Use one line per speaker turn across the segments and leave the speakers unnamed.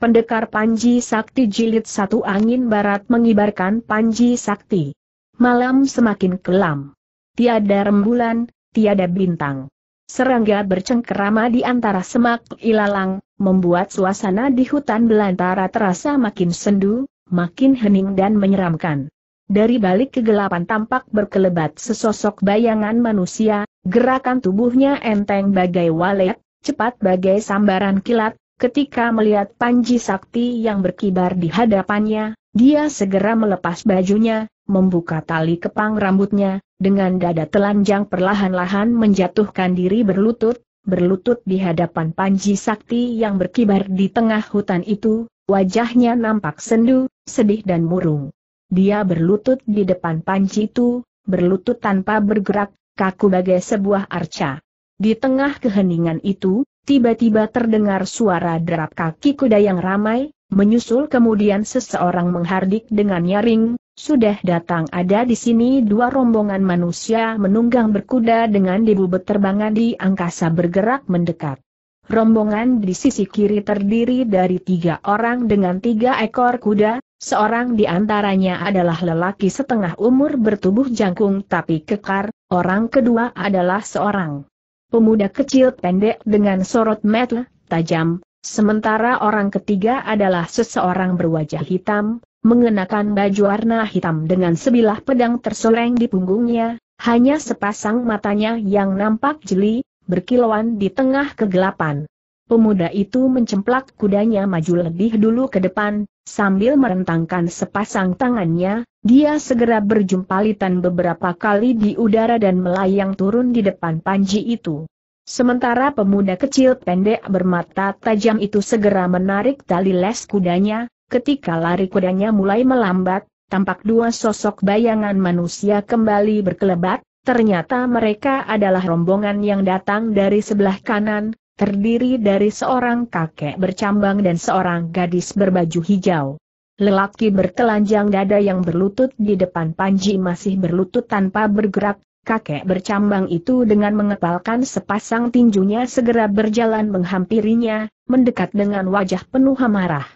Pendekar Panji Sakti Jilid Satu Angin Barat mengibarkan Panji Sakti. Malam semakin kelam. Tiada rembulan, tiada bintang. Serangga bercengkerama di antara semak ilalang, membuat suasana di hutan belantara terasa makin sendu, makin hening dan menyeramkan. Dari balik kegelapan tampak berkelebat sesosok bayangan manusia, gerakan tubuhnya enteng bagai walet, cepat bagai sambaran kilat, Ketika melihat Panji Sakti yang berkibar di hadapannya, dia segera melepas bajunya, membuka tali kepang rambutnya, dengan dada telanjang perlahan-lahan menjatuhkan diri berlutut, berlutut di hadapan Panji Sakti yang berkibar di tengah hutan itu, wajahnya nampak sendu, sedih dan murung. Dia berlutut di depan Panji itu, berlutut tanpa bergerak, kaku bagai sebuah arca. Di tengah keheningan itu, Tiba-tiba terdengar suara derap kaki kuda yang ramai, menyusul kemudian seseorang menghardik dengan nyaring, sudah datang ada di sini dua rombongan manusia menunggang berkuda dengan debu beterbangan di angkasa bergerak mendekat. Rombongan di sisi kiri terdiri dari tiga orang dengan tiga ekor kuda, seorang di antaranya adalah lelaki setengah umur bertubuh jangkung tapi kekar, orang kedua adalah seorang pemuda kecil pendek dengan sorot mata tajam, sementara orang ketiga adalah seseorang berwajah hitam, mengenakan baju warna hitam dengan sebilah pedang tersoleng di punggungnya, hanya sepasang matanya yang nampak jeli, berkilauan di tengah kegelapan. Pemuda itu mencemplak kudanya maju lebih dulu ke depan, sambil merentangkan sepasang tangannya, dia segera berjumpalitan beberapa kali di udara dan melayang turun di depan panji itu. Sementara pemuda kecil pendek bermata tajam itu segera menarik tali les kudanya, ketika lari kudanya mulai melambat, tampak dua sosok bayangan manusia kembali berkelebat, ternyata mereka adalah rombongan yang datang dari sebelah kanan, terdiri dari seorang kakek bercambang dan seorang gadis berbaju hijau. Lelaki bertelanjang dada yang berlutut di depan Panji masih berlutut tanpa bergerak, kakek bercambang itu dengan mengepalkan sepasang tinjunya segera berjalan menghampirinya, mendekat dengan wajah penuh amarah.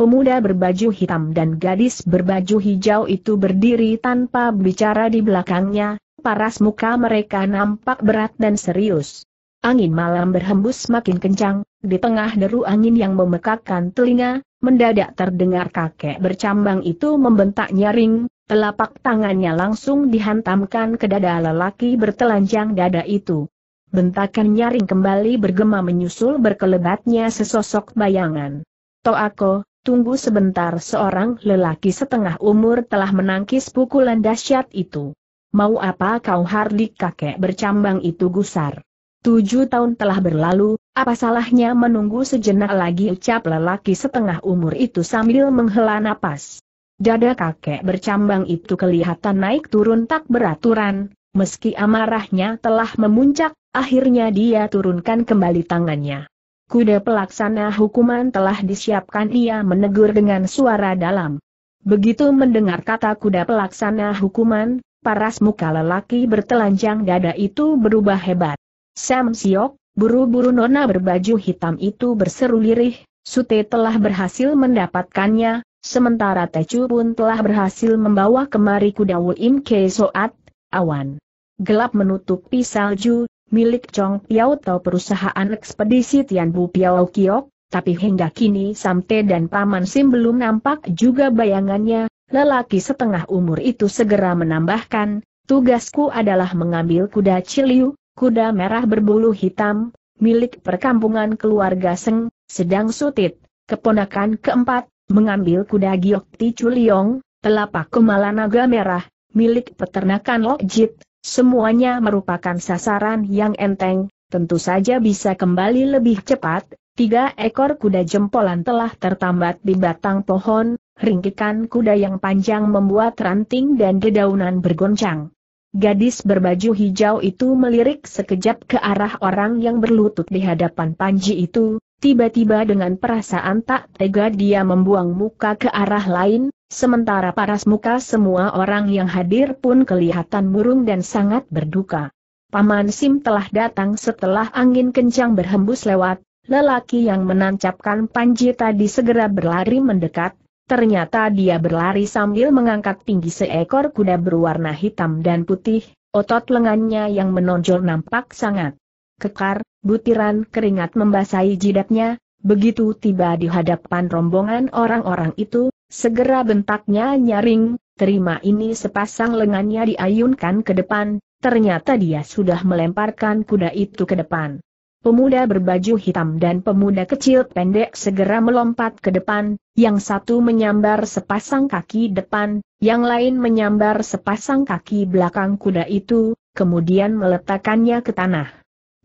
Pemuda berbaju hitam dan gadis berbaju hijau itu berdiri tanpa bicara di belakangnya, paras muka mereka nampak berat dan serius. Angin malam berhembus makin kencang, di tengah deru angin yang memekakkan telinga, mendadak terdengar kakek bercambang itu membentak nyaring, telapak tangannya langsung dihantamkan ke dada lelaki bertelanjang dada itu. Bentakan nyaring kembali bergema menyusul berkelebatnya sesosok bayangan. Toako, tunggu sebentar seorang lelaki setengah umur telah menangkis pukulan dahsyat itu. Mau apa kau hardik kakek bercambang itu gusar. Tujuh tahun telah berlalu, apa salahnya menunggu sejenak lagi ucap lelaki setengah umur itu sambil menghela napas. Dada kakek bercambang itu kelihatan naik turun tak beraturan, meski amarahnya telah memuncak, akhirnya dia turunkan kembali tangannya. Kuda pelaksana hukuman telah disiapkan ia menegur dengan suara dalam. Begitu mendengar kata kuda pelaksana hukuman, paras muka lelaki bertelanjang dada itu berubah hebat. Sam Siok, buru-buru nona berbaju hitam itu berseru lirih, Sute telah berhasil mendapatkannya, sementara Tecu pun telah berhasil membawa kemari kuda Im Ke Soat, awan. Gelap menutupi salju, milik Chong Piao atau perusahaan ekspedisi Tian Bu Piao Kiok, tapi hingga kini Samte dan Paman Sim belum nampak juga bayangannya, lelaki setengah umur itu segera menambahkan, tugasku adalah mengambil kuda Ciliu, kuda merah berbulu hitam, milik perkampungan keluarga Seng, sedang Sutit, keponakan keempat, mengambil kuda Giok Ti Chuliong, telapak kemala naga merah, milik peternakan Lokjit, semuanya merupakan sasaran yang enteng, tentu saja bisa kembali lebih cepat, tiga ekor kuda jempolan telah tertambat di batang pohon, ringkikan kuda yang panjang membuat ranting dan dedaunan bergoncang. Gadis berbaju hijau itu melirik sekejap ke arah orang yang berlutut di hadapan Panji itu, tiba-tiba dengan perasaan tak tega dia membuang muka ke arah lain, sementara paras muka semua orang yang hadir pun kelihatan murung dan sangat berduka. Paman Sim telah datang setelah angin kencang berhembus lewat, lelaki yang menancapkan panji tadi segera berlari mendekat, ternyata dia berlari sambil mengangkat tinggi seekor kuda berwarna hitam dan putih, otot lengannya yang menonjol nampak sangat kekar, butiran keringat membasahi jidatnya, begitu tiba di hadapan rombongan orang-orang itu, segera bentaknya nyaring, terima ini sepasang lengannya diayunkan ke depan, ternyata dia sudah melemparkan kuda itu ke depan. Pemuda berbaju hitam dan pemuda kecil pendek segera melompat ke depan, yang satu menyambar sepasang kaki depan, yang lain menyambar sepasang kaki belakang kuda itu, kemudian meletakkannya ke tanah.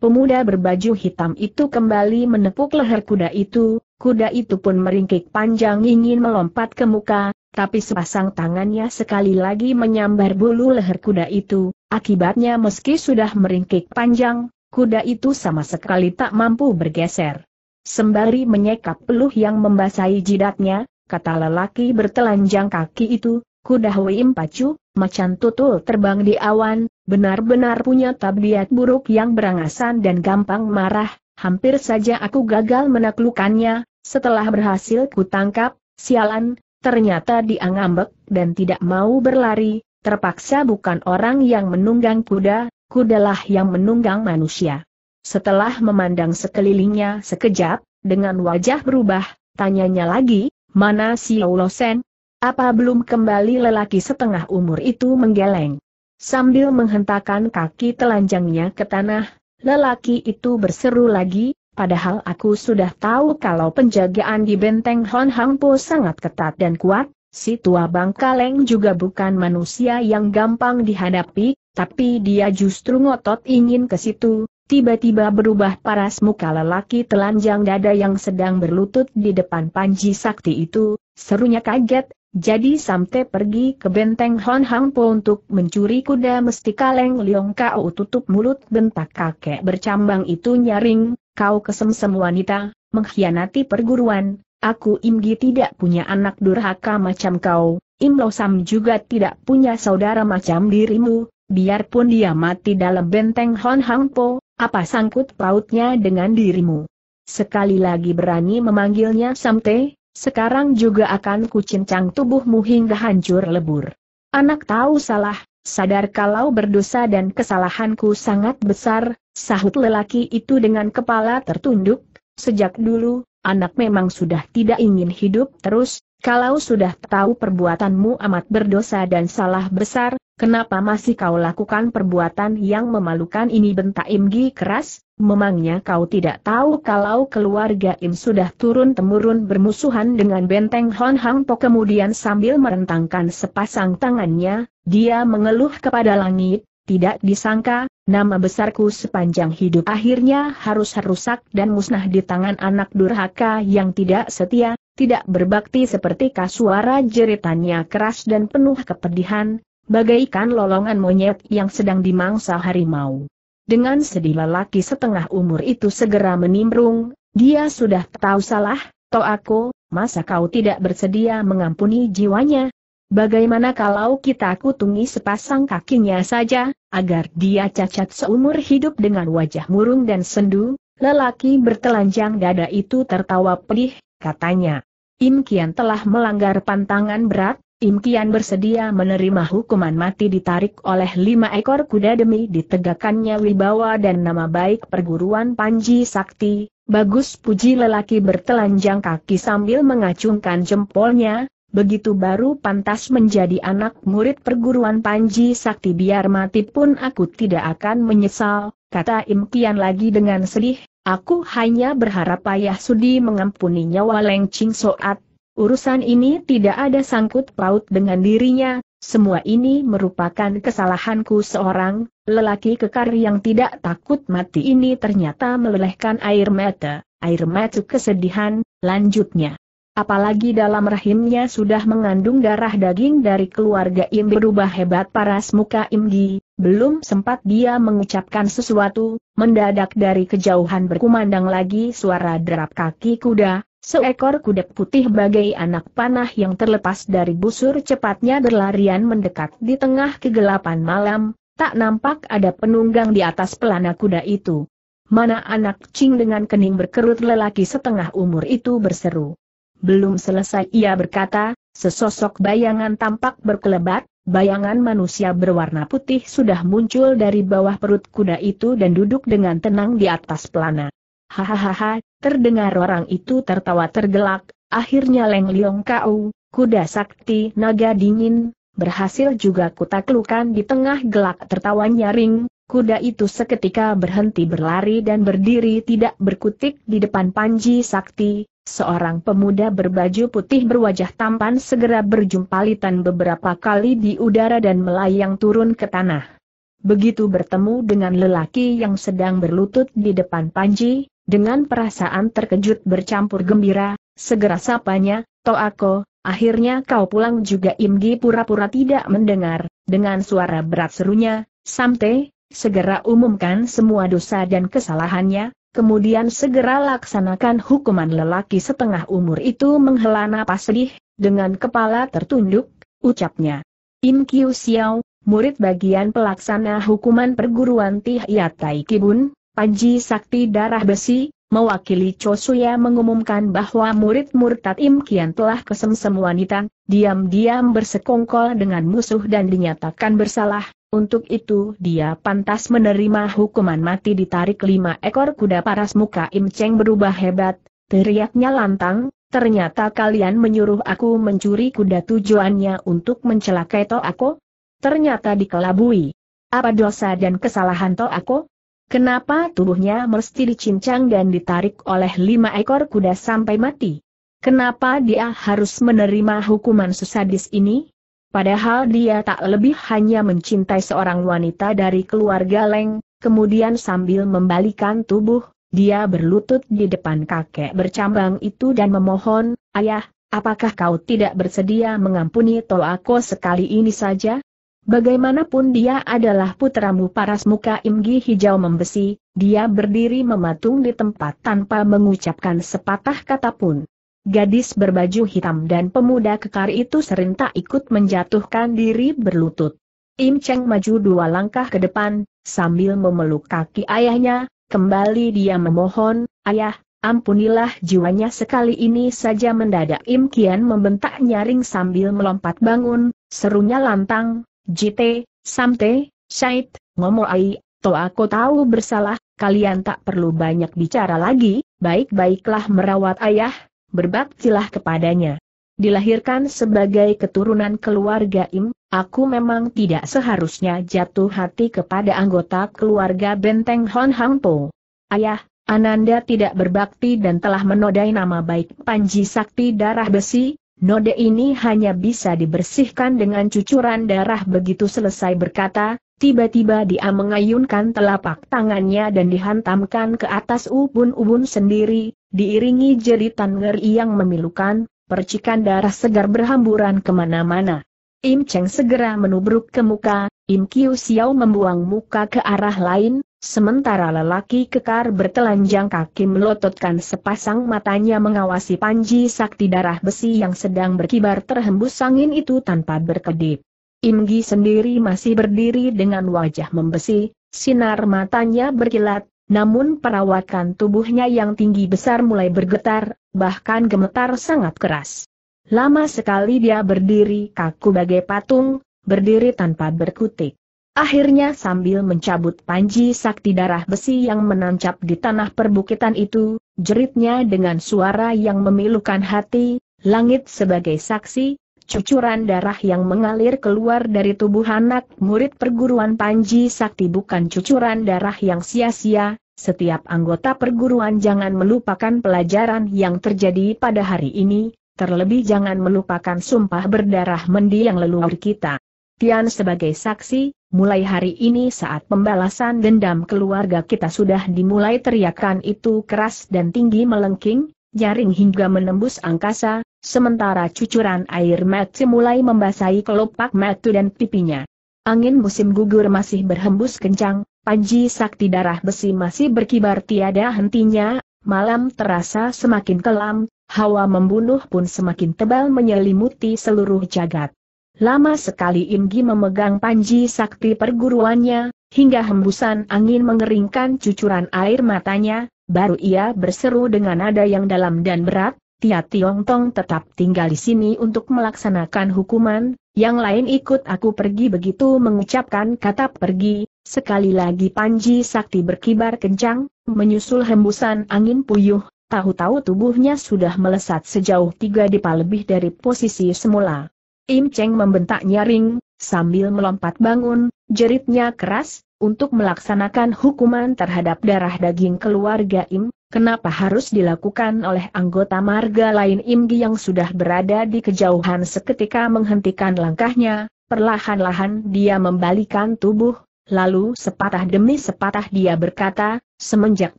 Pemuda berbaju hitam itu kembali menepuk leher kuda itu, kuda itu pun meringkik panjang ingin melompat ke muka, tapi sepasang tangannya sekali lagi menyambar bulu leher kuda itu, akibatnya meski sudah meringkik panjang, kuda itu sama sekali tak mampu bergeser. Sembari menyekap peluh yang membasahi jidatnya, kata lelaki bertelanjang kaki itu, kuda Wim Pacu, macan tutul terbang di awan, benar-benar punya tabiat buruk yang berangasan dan gampang marah, hampir saja aku gagal menaklukkannya, setelah berhasil kutangkap, sialan, ternyata dia ngambek dan tidak mau berlari, terpaksa bukan orang yang menunggang kuda, kudalah yang menunggang manusia. Setelah memandang sekelilingnya sekejap, dengan wajah berubah, tanyanya lagi, mana si Laulosen? Apa belum kembali lelaki setengah umur itu menggeleng? Sambil menghentakkan kaki telanjangnya ke tanah, lelaki itu berseru lagi, padahal aku sudah tahu kalau penjagaan di benteng Hon Hang Po sangat ketat dan kuat, si tua Bangkaleng juga bukan manusia yang gampang dihadapi, tapi dia justru ngotot ingin ke situ, tiba-tiba berubah paras muka lelaki telanjang dada yang sedang berlutut di depan Panji Sakti itu, serunya kaget, jadi sampai pergi ke benteng Hon Hang Po untuk mencuri kuda mesti kaleng liong kau tutup mulut. Bentak kakek bercambang itu nyaring, kau kesemsem wanita, mengkhianati perguruan, aku Imgi tidak punya anak durhaka macam kau, Im Losam juga tidak punya saudara macam dirimu, biarpun dia mati dalam benteng Hon Hang Po, apa sangkut pautnya dengan dirimu. Sekali lagi berani memanggilnya Samte, sekarang juga akan kucincang tubuhmu hingga hancur lebur. Anak tahu salah, sadar kalau berdosa dan kesalahanku sangat besar, sahut lelaki itu dengan kepala tertunduk, sejak dulu, anak memang sudah tidak ingin hidup terus, kalau sudah tahu perbuatanmu amat berdosa dan salah besar, kenapa masih kau lakukan perbuatan yang memalukan ini? Bentak Imgi keras, Memangnya kau tidak tahu kalau keluarga Im sudah turun-temurun bermusuhan dengan benteng Hon Hang Po? Kemudian sambil merentangkan sepasang tangannya, dia mengeluh kepada langit, tidak disangka, nama besarku sepanjang hidup akhirnya harus rusak dan musnah di tangan anak durhaka yang tidak setia, tidak berbakti seperti kasuara jeritannya keras dan penuh kepedihan, bagaikan lolongan monyet yang sedang dimangsa harimau. Dengan sedih lelaki setengah umur itu segera menimbrung, dia sudah tahu salah, toh aku, masa kau tidak bersedia mengampuni jiwanya? Bagaimana kalau kita kutungi sepasang kakinya saja, agar dia cacat seumur hidup dengan wajah murung dan sendu? Lelaki bertelanjang dada itu tertawa pedih, katanya. Im Kian telah melanggar pantangan berat, Im Kian bersedia menerima hukuman mati ditarik oleh lima ekor kuda demi ditegakkannya wibawa dan nama baik perguruan Panji Sakti. Bagus puji lelaki bertelanjang kaki sambil mengacungkan jempolnya, begitu baru pantas menjadi anak murid perguruan Panji Sakti biar mati pun aku tidak akan menyesal, kata Im Kian lagi dengan sedih, aku hanya berharap ayah sudi mengampuni nyawa Leng Ching Soat, Urusan ini tidak ada sangkut paut dengan dirinya, semua ini merupakan kesalahanku seorang, lelaki kekar yang tidak takut mati ini ternyata melelehkan air mata, air mata kesedihan, lanjutnya. Apalagi dalam rahimnya sudah mengandung darah daging dari keluarga Im berubah hebat paras muka Imgi, belum sempat dia mengucapkan sesuatu, mendadak dari kejauhan berkumandang lagi suara derap kaki kuda, Seekor kuda putih bagai anak panah yang terlepas dari busur cepatnya berlarian mendekat di tengah kegelapan malam, tak nampak ada penunggang di atas pelana kuda itu. Mana anak Cing dengan kening berkerut lelaki setengah umur itu berseru. Belum selesai ia berkata, sesosok bayangan tampak berkelebat, bayangan manusia berwarna putih sudah muncul dari bawah perut kuda itu dan duduk dengan tenang di atas pelana. Hahaha, terdengar orang itu tertawa tergelak, akhirnya Leng Liong Kau, kuda sakti naga dingin, berhasil juga kutaklukan di tengah gelak tertawa nyaring, kuda itu seketika berhenti berlari dan berdiri tidak berkutik di depan Panji Sakti, Seorang pemuda berbaju putih berwajah tampan segera berjumpalitan beberapa kali di udara dan melayang turun ke tanah. Begitu bertemu dengan lelaki yang sedang berlutut di depan Panji, dengan perasaan terkejut bercampur gembira, segera sapanya, Toako, akhirnya kau pulang juga Imgi pura-pura tidak mendengar, dengan suara berat serunya, Samte, segera umumkan semua dosa dan kesalahannya, kemudian segera laksanakan hukuman lelaki setengah umur itu menghela napas sedih, dengan kepala tertunduk, ucapnya. Im Kiu Xiao, murid bagian pelaksana hukuman perguruan Tih Tai Kibun, Panji Sakti Darah Besi, mewakili Chosuya mengumumkan bahwa murid murtad Im Kian telah kesemsem wanita, diam-diam bersekongkol dengan musuh dan dinyatakan bersalah, untuk itu dia pantas menerima hukuman mati ditarik lima ekor kuda paras muka Im Cheng berubah hebat, teriaknya lantang, ternyata kalian menyuruh aku mencuri kuda tujuannya untuk mencelakai To aku? Ternyata dikelabui. Apa dosa dan kesalahan To aku? Kenapa tubuhnya mesti dicincang dan ditarik oleh lima ekor kuda sampai mati? Kenapa dia harus menerima hukuman sesadis ini? Padahal dia tak lebih hanya mencintai seorang wanita dari keluarga Leng, kemudian sambil membalikan tubuh, dia berlutut di depan kakek bercambang itu dan memohon, Ayah, apakah kau tidak bersedia mengampuni Toako sekali ini saja? Bagaimanapun dia adalah putramu paras muka Imgi hijau membesi, dia berdiri mematung di tempat tanpa mengucapkan sepatah kata pun. Gadis berbaju hitam dan pemuda kekar itu serentak ikut menjatuhkan diri berlutut. Im Cheng maju dua langkah ke depan, sambil memeluk kaki ayahnya, kembali dia memohon, ayah, ampunilah jiwanya sekali ini saja mendadak Im Kian membentak nyaring sambil melompat bangun, serunya lantang, Jite, Samte, Syait, Ngomoai, to aku tahu bersalah, kalian tak perlu banyak bicara lagi, baik-baiklah merawat ayah, berbaktilah kepadanya. Dilahirkan sebagai keturunan keluarga Im, aku memang tidak seharusnya jatuh hati kepada anggota keluarga Benteng Hon Hang Po. Ayah, Ananda tidak berbakti dan telah menodai nama baik Panji Sakti Darah Besi, Node ini hanya bisa dibersihkan dengan cucuran darah begitu selesai berkata, tiba-tiba dia mengayunkan telapak tangannya dan dihantamkan ke atas ubun-ubun sendiri, diiringi jeritan ngeri yang memilukan, percikan darah segar berhamburan ke mana-mana. Im Cheng segera menubruk ke muka, Im Kiu Xiao membuang muka ke arah lain, sementara lelaki kekar bertelanjang kaki melototkan sepasang matanya mengawasi panji sakti darah besi yang sedang berkibar terhembus angin itu tanpa berkedip. Im Gi sendiri masih berdiri dengan wajah membesi, sinar matanya berkilat, namun perawakan tubuhnya yang tinggi besar mulai bergetar, bahkan gemetar sangat keras. Lama sekali dia berdiri kaku bagai patung, berdiri tanpa berkutik. Akhirnya sambil mencabut panji sakti darah besi yang menancap di tanah perbukitan itu, jeritnya dengan suara yang memilukan hati, langit sebagai saksi, cucuran darah yang mengalir keluar dari tubuh anak murid perguruan Panji Sakti bukan cucuran darah yang sia-sia, setiap anggota perguruan jangan melupakan pelajaran yang terjadi pada hari ini, terlebih jangan melupakan sumpah berdarah mendiang leluhur kita. Tian sebagai saksi, mulai hari ini saat pembalasan dendam keluarga kita sudah dimulai teriakan itu keras dan tinggi melengking, jaring hingga menembus angkasa, sementara cucuran air mata mulai membasahi kelopak mata dan pipinya. Angin musim gugur masih berhembus kencang, Panji sakti darah besi masih berkibar tiada hentinya, malam terasa semakin kelam, hawa membunuh pun semakin tebal menyelimuti seluruh jagat. Lama sekali Imgi memegang panji sakti perguruannya, hingga hembusan angin mengeringkan cucuran air matanya, baru ia berseru dengan nada yang dalam dan berat, Tia Tiong Tong tetap tinggal di sini untuk melaksanakan hukuman, yang lain ikut aku pergi begitu mengucapkan kata pergi, sekali lagi Panji Sakti berkibar kencang, menyusul hembusan angin puyuh, tahu-tahu tubuhnya sudah melesat sejauh tiga dipa lebih dari posisi semula. Im Cheng membentak nyaring, Sambil melompat bangun, jeritnya keras, untuk melaksanakan hukuman terhadap darah daging keluarga Im, kenapa harus dilakukan oleh anggota marga lain Imgi yang sudah berada di kejauhan seketika menghentikan langkahnya, perlahan-lahan dia membalikan tubuh, lalu sepatah demi sepatah dia berkata, semenjak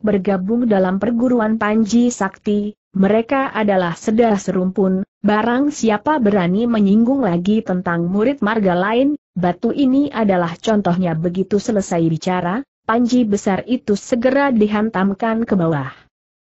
bergabung dalam perguruan Panji Sakti, mereka adalah sedar serumpun, barang siapa berani menyinggung lagi tentang murid marga lain, batu ini adalah contohnya begitu selesai bicara, panji besar itu segera dihantamkan ke bawah.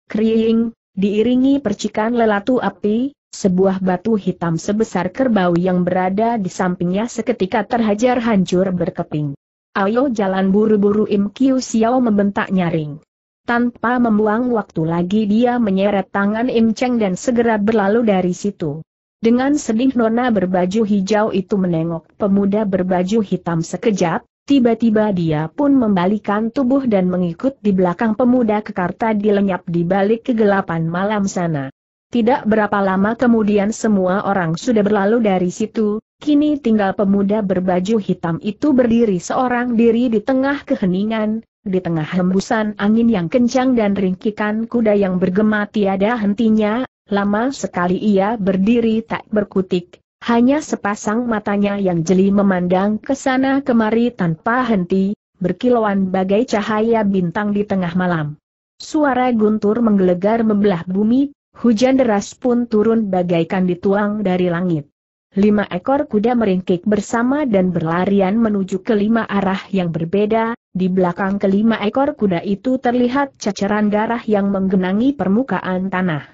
Kriing, diiringi percikan lelatu api, sebuah batu hitam sebesar kerbau yang berada di sampingnya seketika terhajar hancur berkeping. Ayo jalan buru-buru Im Kiu Xiao membentak nyaring. Tanpa membuang waktu lagi dia menyeret tangan Im Cheng dan segera berlalu dari situ. Dengan sedih nona berbaju hijau itu menengok pemuda berbaju hitam sekejap, tiba-tiba dia pun membalikan tubuh dan mengikut di belakang pemuda kekarta dilenyap di balik kegelapan malam sana. Tidak berapa lama kemudian semua orang sudah berlalu dari situ, kini tinggal pemuda berbaju hitam itu berdiri seorang diri di tengah keheningan, di tengah hembusan angin yang kencang dan ringkikan kuda yang bergema tiada hentinya, lama sekali ia berdiri tak berkutik, hanya sepasang matanya yang jeli memandang ke sana kemari tanpa henti, berkilauan bagai cahaya bintang di tengah malam. Suara guntur menggelegar membelah bumi, hujan deras pun turun bagaikan dituang dari langit. Lima ekor kuda meringkik bersama dan berlarian menuju ke lima arah yang berbeda, di belakang kelima ekor kuda itu terlihat ceceran darah yang menggenangi permukaan tanah.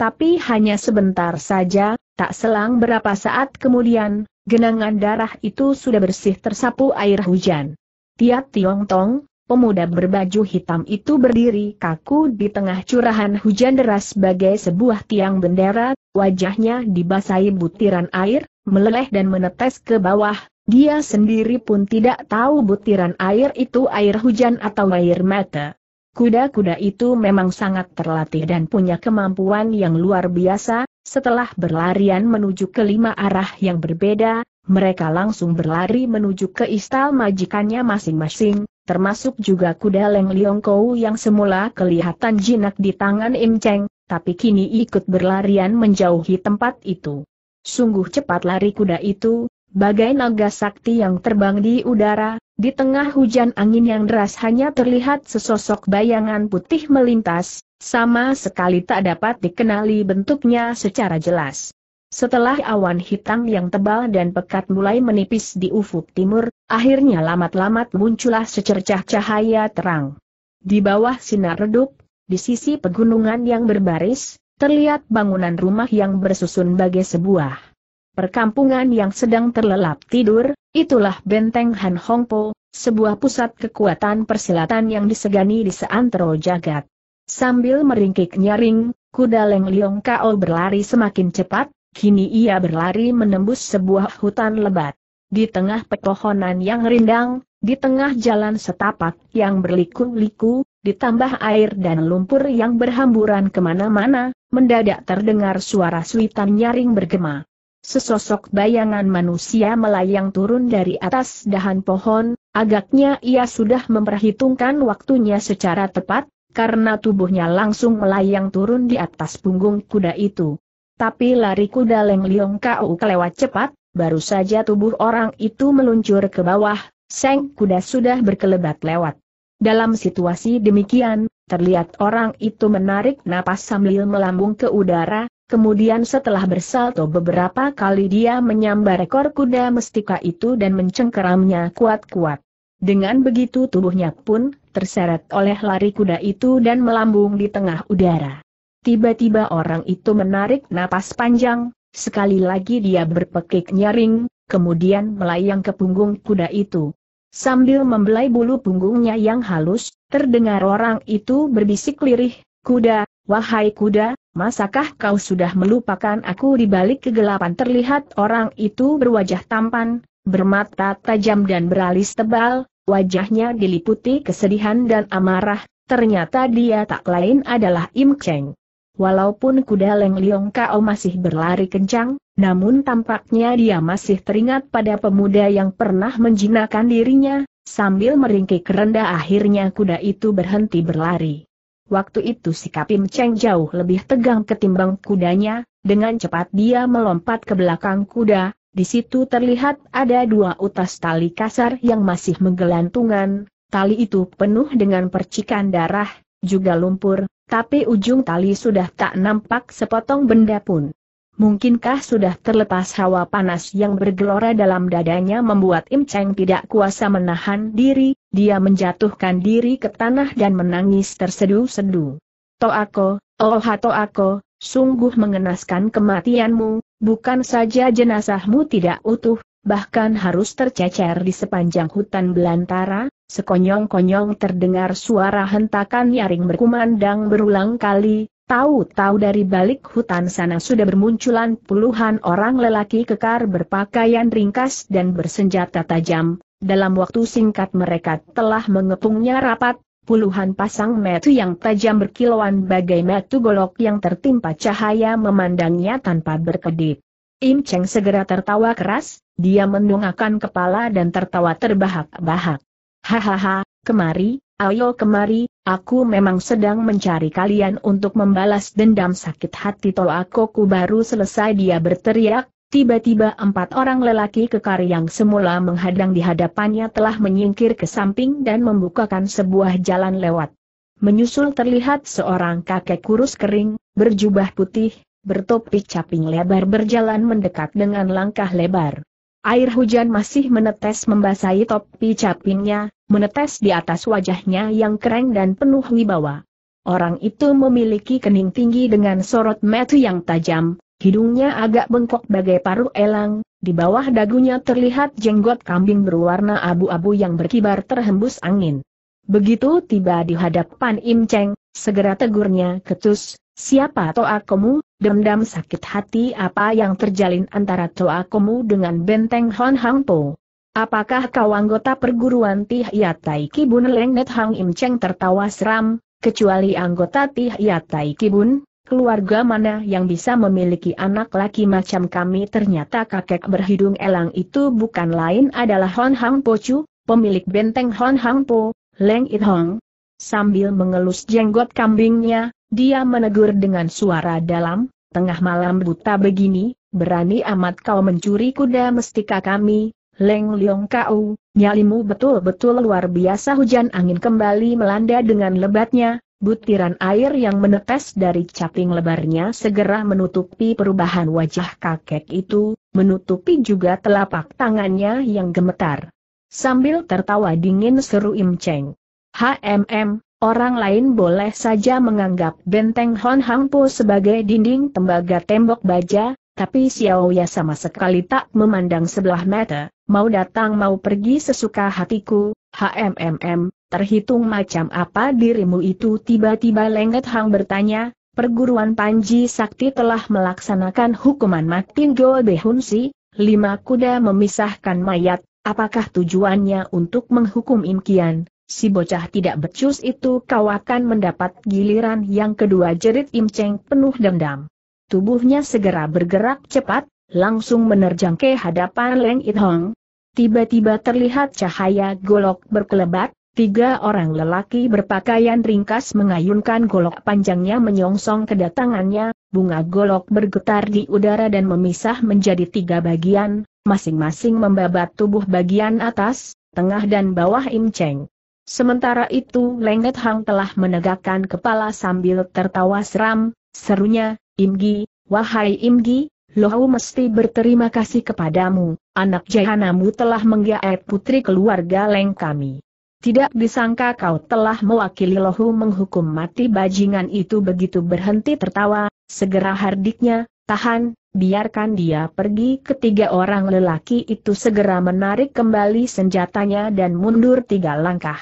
Tapi hanya sebentar saja, tak selang berapa saat kemudian, genangan darah itu sudah bersih tersapu air hujan. Tiat Tiong Tong, pemuda berbaju hitam itu berdiri kaku di tengah curahan hujan deras sebagai sebuah tiang bendera, wajahnya dibasahi butiran air, meleleh dan menetes ke bawah, dia sendiri pun tidak tahu butiran air itu air hujan atau air mata. Kuda-kuda itu memang sangat terlatih dan punya kemampuan yang luar biasa, setelah berlarian menuju ke lima arah yang berbeda, mereka langsung berlari menuju ke istal majikannya masing-masing, termasuk juga kuda Leng Liong Kou yang semula kelihatan jinak di tangan Im Cheng, tapi kini ikut berlarian menjauhi tempat itu. Sungguh cepat lari kuda itu, Bagai naga sakti yang terbang di udara, di tengah hujan angin yang deras hanya terlihat sesosok bayangan putih melintas, sama sekali tak dapat dikenali bentuknya secara jelas. Setelah awan hitam yang tebal dan pekat mulai menipis di ufuk timur, akhirnya lamat-lamat muncullah secercah cahaya terang. Di bawah sinar redup, di sisi pegunungan yang berbaris, terlihat bangunan rumah yang bersusun bagai sebuah perkampungan yang sedang terlelap tidur, itulah benteng Han Hongpo, sebuah pusat kekuatan persilatan yang disegani di seantero jagat. Sambil meringkik nyaring, kuda Leng Liong Kao berlari semakin cepat, kini ia berlari menembus sebuah hutan lebat. Di tengah pepohonan yang rindang, di tengah jalan setapak yang berliku-liku, ditambah air dan lumpur yang berhamburan ke mana-mana, mendadak terdengar suara suitan nyaring bergema. Sesosok bayangan manusia melayang turun dari atas dahan pohon, agaknya ia sudah memperhitungkan waktunya secara tepat, karena tubuhnya langsung melayang turun di atas punggung kuda itu. Tapi lari kuda Leng Liong Kau kelewat cepat, baru saja tubuh orang itu meluncur ke bawah, seng kuda sudah berkelebat lewat. Dalam situasi demikian, terlihat orang itu menarik napas sambil melambung ke udara, Kemudian setelah bersalto beberapa kali dia menyambar ekor kuda mestika itu dan mencengkeramnya kuat-kuat. Dengan begitu tubuhnya pun terseret oleh lari kuda itu dan melambung di tengah udara. Tiba-tiba orang itu menarik napas panjang, sekali lagi dia berpekik nyaring, kemudian melayang ke punggung kuda itu. Sambil membelai bulu punggungnya yang halus, terdengar orang itu berbisik lirih, kuda, wahai kuda, masakah kau sudah melupakan aku di balik kegelapan terlihat orang itu berwajah tampan, bermata tajam dan beralis tebal, wajahnya diliputi kesedihan dan amarah, ternyata dia tak lain adalah Im Cheng. Walaupun kuda Leng Liong Kau masih berlari kencang, namun tampaknya dia masih teringat pada pemuda yang pernah menjinakkan dirinya, sambil meringkik rendah akhirnya kuda itu berhenti berlari. Waktu itu sikap Im Cheng jauh lebih tegang ketimbang kudanya, dengan cepat dia melompat ke belakang kuda, di situ terlihat ada dua utas tali kasar yang masih menggelantungan, tali itu penuh dengan percikan darah, juga lumpur, tapi ujung tali sudah tak nampak sepotong benda pun. Mungkinkah sudah terlepas hawa panas yang bergelora dalam dadanya membuat Im Cheng tidak kuasa menahan diri, dia menjatuhkan diri ke tanah dan menangis tersedu-sedu. Toako, oh Toako, sungguh mengenaskan kematianmu, bukan saja jenazahmu tidak utuh, bahkan harus tercecer di sepanjang hutan belantara, sekonyong-konyong terdengar suara hentakan nyaring berkumandang berulang kali, tahu-tahu dari balik hutan sana sudah bermunculan puluhan orang lelaki kekar berpakaian ringkas dan bersenjata tajam, dalam waktu singkat mereka telah mengepungnya rapat, puluhan pasang metu yang tajam berkilauan bagai metu golok yang tertimpa cahaya memandangnya tanpa berkedip. Im Cheng segera tertawa keras, dia mendongakkan kepala dan tertawa terbahak-bahak. Hahaha, kemari, ayo kemari, aku memang sedang mencari kalian untuk membalas dendam sakit hati Toakoku baru selesai dia berteriak, tiba-tiba empat orang lelaki kekar yang semula menghadang di hadapannya telah menyingkir ke samping dan membukakan sebuah jalan lewat. Menyusul terlihat seorang kakek kurus kering, berjubah putih, bertopi caping lebar berjalan mendekat dengan langkah lebar. Air hujan masih menetes membasahi topi capingnya, menetes di atas wajahnya yang kering dan penuh wibawa. Orang itu memiliki kening tinggi dengan sorot mata yang tajam, hidungnya agak bengkok bagai paruh elang, di bawah dagunya terlihat jenggot kambing berwarna abu-abu yang berkibar terhembus angin. Begitu tiba di hadapan Im Cheng, segera tegurnya ketus, siapa toakomu, dendam sakit hati apa yang terjalin antara Toakomu dengan benteng Hon Hang Po. Apakah kau anggota perguruan Tih Yatai Kibun Lengnet Hang Im Cheng tertawa seram, kecuali anggota Tih Yatai Kibun, keluarga mana yang bisa memiliki anak laki macam kami? Ternyata kakek berhidung elang itu bukan lain adalah Hon Hang Po Chu, pemilik benteng Hon Hang Po, Leng It Hong. Sambil mengelus jenggot kambingnya, dia menegur dengan suara dalam, tengah malam buta begini, berani amat kau mencuri kuda mestika kami, Leng Liong Kau, nyalimu betul-betul luar biasa. Hujan angin kembali melanda dengan lebatnya, butiran air yang menetes dari caping lebarnya segera menutupi perubahan wajah kakek itu, menutupi juga telapak tangannya yang gemetar. Sambil tertawa dingin seru Im Cheng. HMM, Orang lain boleh saja menganggap benteng Hon Hang Po sebagai dinding tembaga tembok baja, tapi Xiao Ya sama sekali tak memandang sebelah mata, mau datang mau pergi sesuka hatiku, HMMM, terhitung macam apa dirimu itu tiba-tiba Lengget Hang bertanya, perguruan Panji Sakti telah melaksanakan hukuman mati Go Behun Si, lima kuda memisahkan mayat, apakah tujuannya untuk menghukum Imkian? si bocah tidak becus itu kau akan mendapat giliran yang kedua jerit Im Cheng penuh dendam. Tubuhnya segera bergerak cepat, langsung menerjang ke hadapan Leng It Hong. Tiba-tiba terlihat cahaya golok berkelebat, tiga orang lelaki berpakaian ringkas mengayunkan golok panjangnya menyongsong kedatangannya, bunga golok bergetar di udara dan memisah menjadi tiga bagian, masing-masing membabat tubuh bagian atas, tengah dan bawah Im Cheng. Sementara itu Lengget Hang telah menegakkan kepala sambil tertawa seram, serunya, Imgi, wahai Imgi, Lohu mesti berterima kasih kepadamu, anak jahanamu telah menggaet putri keluarga Leng kami. Tidak disangka kau telah mewakili Lohu menghukum mati bajingan itu begitu berhenti tertawa, segera hardiknya, tahan, biarkan dia pergi ketiga orang lelaki itu segera menarik kembali senjatanya dan mundur tiga langkah.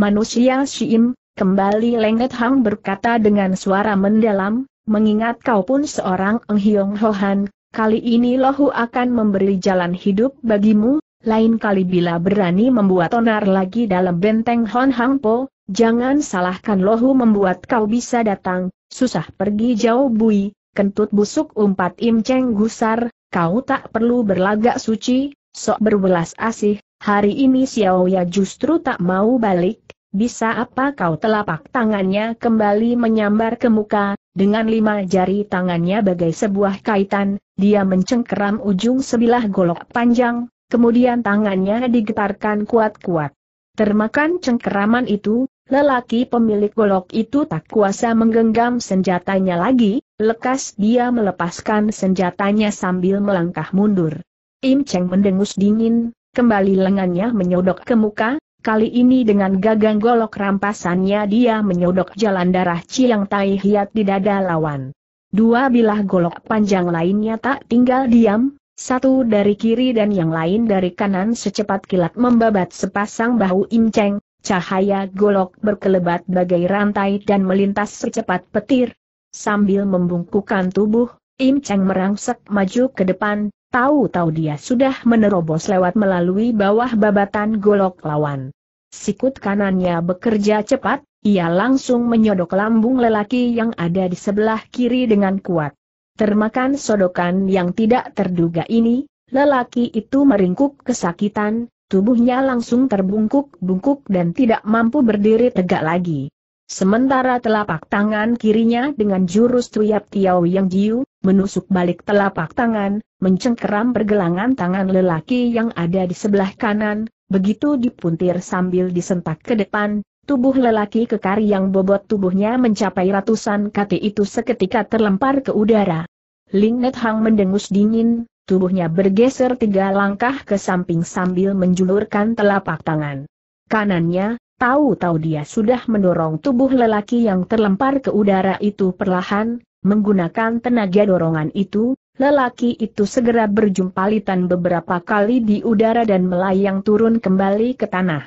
Manusia Shim, kembali Lenget Hang berkata dengan suara mendalam, mengingat kau pun seorang Eng Hiong Hohan, kali ini Lohu akan memberi jalan hidup bagimu, lain kali bila berani membuat onar lagi dalam benteng Hon Hang Po, jangan salahkan Lohu membuat kau bisa datang, susah pergi jauh bui, kentut busuk umpat Im Cheng gusar, kau tak perlu berlagak suci, sok berbelas asih, hari ini Xiao Ya justru tak mau balik, bisa apa kau telapak tangannya kembali menyambar ke muka, dengan lima jari tangannya bagai sebuah kaitan, dia mencengkeram ujung sebilah golok panjang, kemudian tangannya digetarkan kuat-kuat. Termakan cengkeraman itu, lelaki pemilik golok itu tak kuasa menggenggam senjatanya lagi, lekas dia melepaskan senjatanya sambil melangkah mundur. Im Cheng mendengus dingin, kembali lengannya menyodok ke muka, Kali ini dengan gagang golok rampasannya dia menyodok jalan darah Ciang Tai Hiat di dada lawan. Dua bilah golok panjang lainnya tak tinggal diam, satu dari kiri dan yang lain dari kanan secepat kilat membabat sepasang bahu Im Cheng, cahaya golok berkelebat bagai rantai dan melintas secepat petir. Sambil membungkukan tubuh, Im Cheng merangsek maju ke depan, Tahu-tahu dia sudah menerobos lewat melalui bawah babatan golok lawan. Sikut kanannya bekerja cepat, ia langsung menyodok lambung lelaki yang ada di sebelah kiri dengan kuat. Termakan sodokan yang tidak terduga ini, lelaki itu meringkuk kesakitan, tubuhnya langsung terbungkuk-bungkuk dan tidak mampu berdiri tegak lagi. Sementara telapak tangan kirinya dengan jurus Tuyap Tiao yang jiu, menusuk balik telapak tangan, mencengkeram pergelangan tangan lelaki yang ada di sebelah kanan, begitu dipuntir sambil disentak ke depan, tubuh lelaki kekar yang bobot tubuhnya mencapai ratusan kaki itu seketika terlempar ke udara. Ling Net Hang mendengus dingin, tubuhnya bergeser tiga langkah ke samping sambil menjulurkan telapak tangan. Kanannya, tahu-tahu dia sudah mendorong tubuh lelaki yang terlempar ke udara itu perlahan, Menggunakan tenaga dorongan itu, lelaki itu segera berjumpalitan beberapa kali di udara dan melayang turun kembali ke tanah.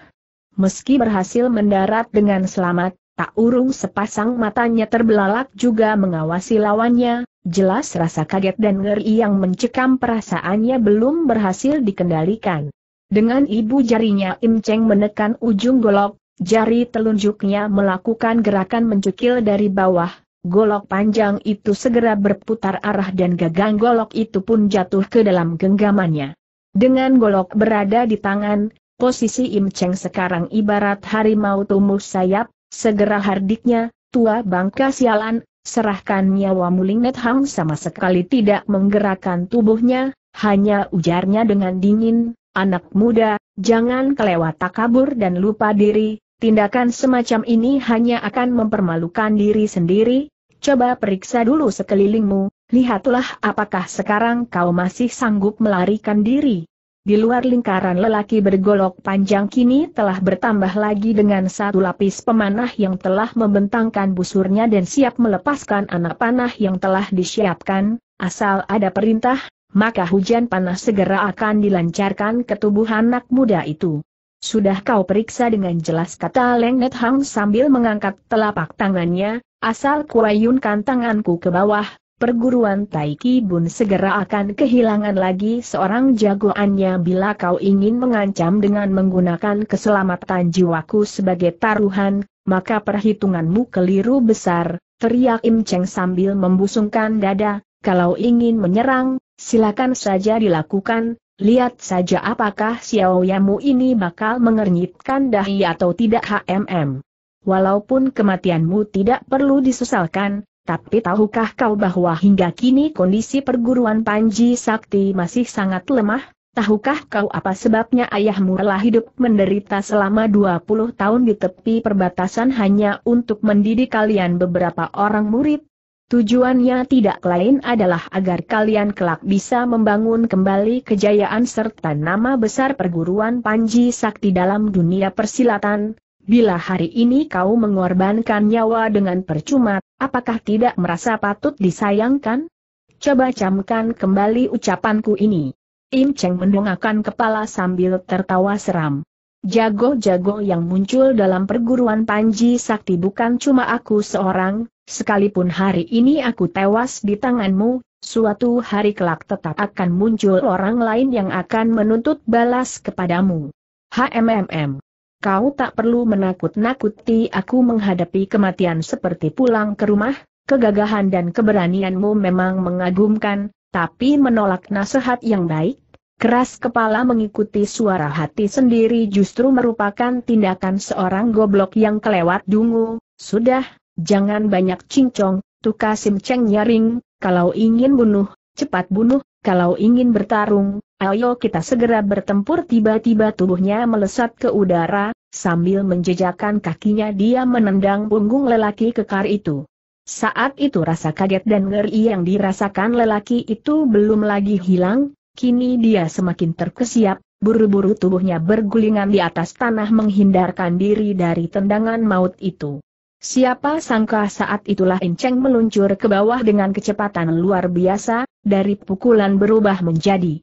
Meski berhasil mendarat dengan selamat, tak urung sepasang matanya terbelalak juga mengawasi lawannya, jelas rasa kaget dan ngeri yang mencekam perasaannya belum berhasil dikendalikan. Dengan ibu jarinya Im Cheng menekan ujung golok, jari telunjuknya melakukan gerakan mencukil dari bawah, golok panjang itu segera berputar arah dan gagang golok itu pun jatuh ke dalam genggamannya. Dengan golok berada di tangan, posisi Im Cheng sekarang ibarat harimau tumbuh sayap, segera hardiknya, tua bangka sialan, serahkan nyawa Mulinget Hang sama sekali tidak menggerakkan tubuhnya, hanya ujarnya dengan dingin, anak muda, jangan kelewat takabur dan lupa diri, tindakan semacam ini hanya akan mempermalukan diri sendiri, Coba periksa dulu sekelilingmu, lihatlah apakah sekarang kau masih sanggup melarikan diri. Di luar lingkaran lelaki bergolok panjang kini telah bertambah lagi dengan satu lapis pemanah yang telah membentangkan busurnya dan siap melepaskan anak panah yang telah disiapkan, asal ada perintah, maka hujan panas segera akan dilancarkan ke tubuh anak muda itu. Sudah kau periksa dengan jelas kata Lengnet Hang sambil mengangkat telapak tangannya, Asal kuayunkan tanganku ke bawah, perguruan Taiki Bun segera akan kehilangan lagi seorang jagoannya bila kau ingin mengancam dengan menggunakan keselamatan jiwaku sebagai taruhan, maka perhitunganmu keliru besar, teriak Im Cheng sambil membusungkan dada, kalau ingin menyerang, silakan saja dilakukan, lihat saja apakah Xiao Yamu ini bakal mengernyitkan dahi atau tidak HMM. Walaupun kematianmu tidak perlu disesalkan, tapi tahukah kau bahwa hingga kini kondisi perguruan Panji Sakti masih sangat lemah? Tahukah kau apa sebabnya ayahmu telah hidup menderita selama 20 tahun di tepi perbatasan hanya untuk mendidik kalian beberapa orang murid? Tujuannya tidak lain adalah agar kalian kelak bisa membangun kembali kejayaan serta nama besar perguruan Panji Sakti dalam dunia persilatan, Bila hari ini kau mengorbankan nyawa dengan percuma, apakah tidak merasa patut disayangkan? coba camkan kembali ucapanku ini. Im Cheng mendongakkan kepala sambil tertawa seram. Jago-jago yang muncul dalam perguruan Panji Sakti bukan cuma aku seorang, sekalipun hari ini aku tewas di tanganmu, suatu hari kelak tetap akan muncul orang lain yang akan menuntut balas kepadamu. HMMM. Kau tak perlu menakut-nakuti aku menghadapi kematian seperti pulang ke rumah, kegagahan dan keberanianmu memang mengagumkan, tapi menolak nasihat yang baik, keras kepala mengikuti suara hati sendiri justru merupakan tindakan seorang goblok yang kelewat dungu. Sudah, jangan banyak cincong, Tuka Sim Cheng nyaring, kalau ingin bunuh, cepat bunuh, kalau ingin bertarung, ayo kita segera bertempur. Tiba-tiba tubuhnya melesat ke udara, sambil menjejakkan kakinya dia menendang punggung lelaki kekar itu. Saat itu rasa kaget dan ngeri yang dirasakan lelaki itu belum lagi hilang, kini dia semakin terkesiap, buru-buru tubuhnya bergulingan di atas tanah menghindarkan diri dari tendangan maut itu. Siapa sangka saat itulah Enceng meluncur ke bawah dengan kecepatan luar biasa, dari pukulan berubah menjadi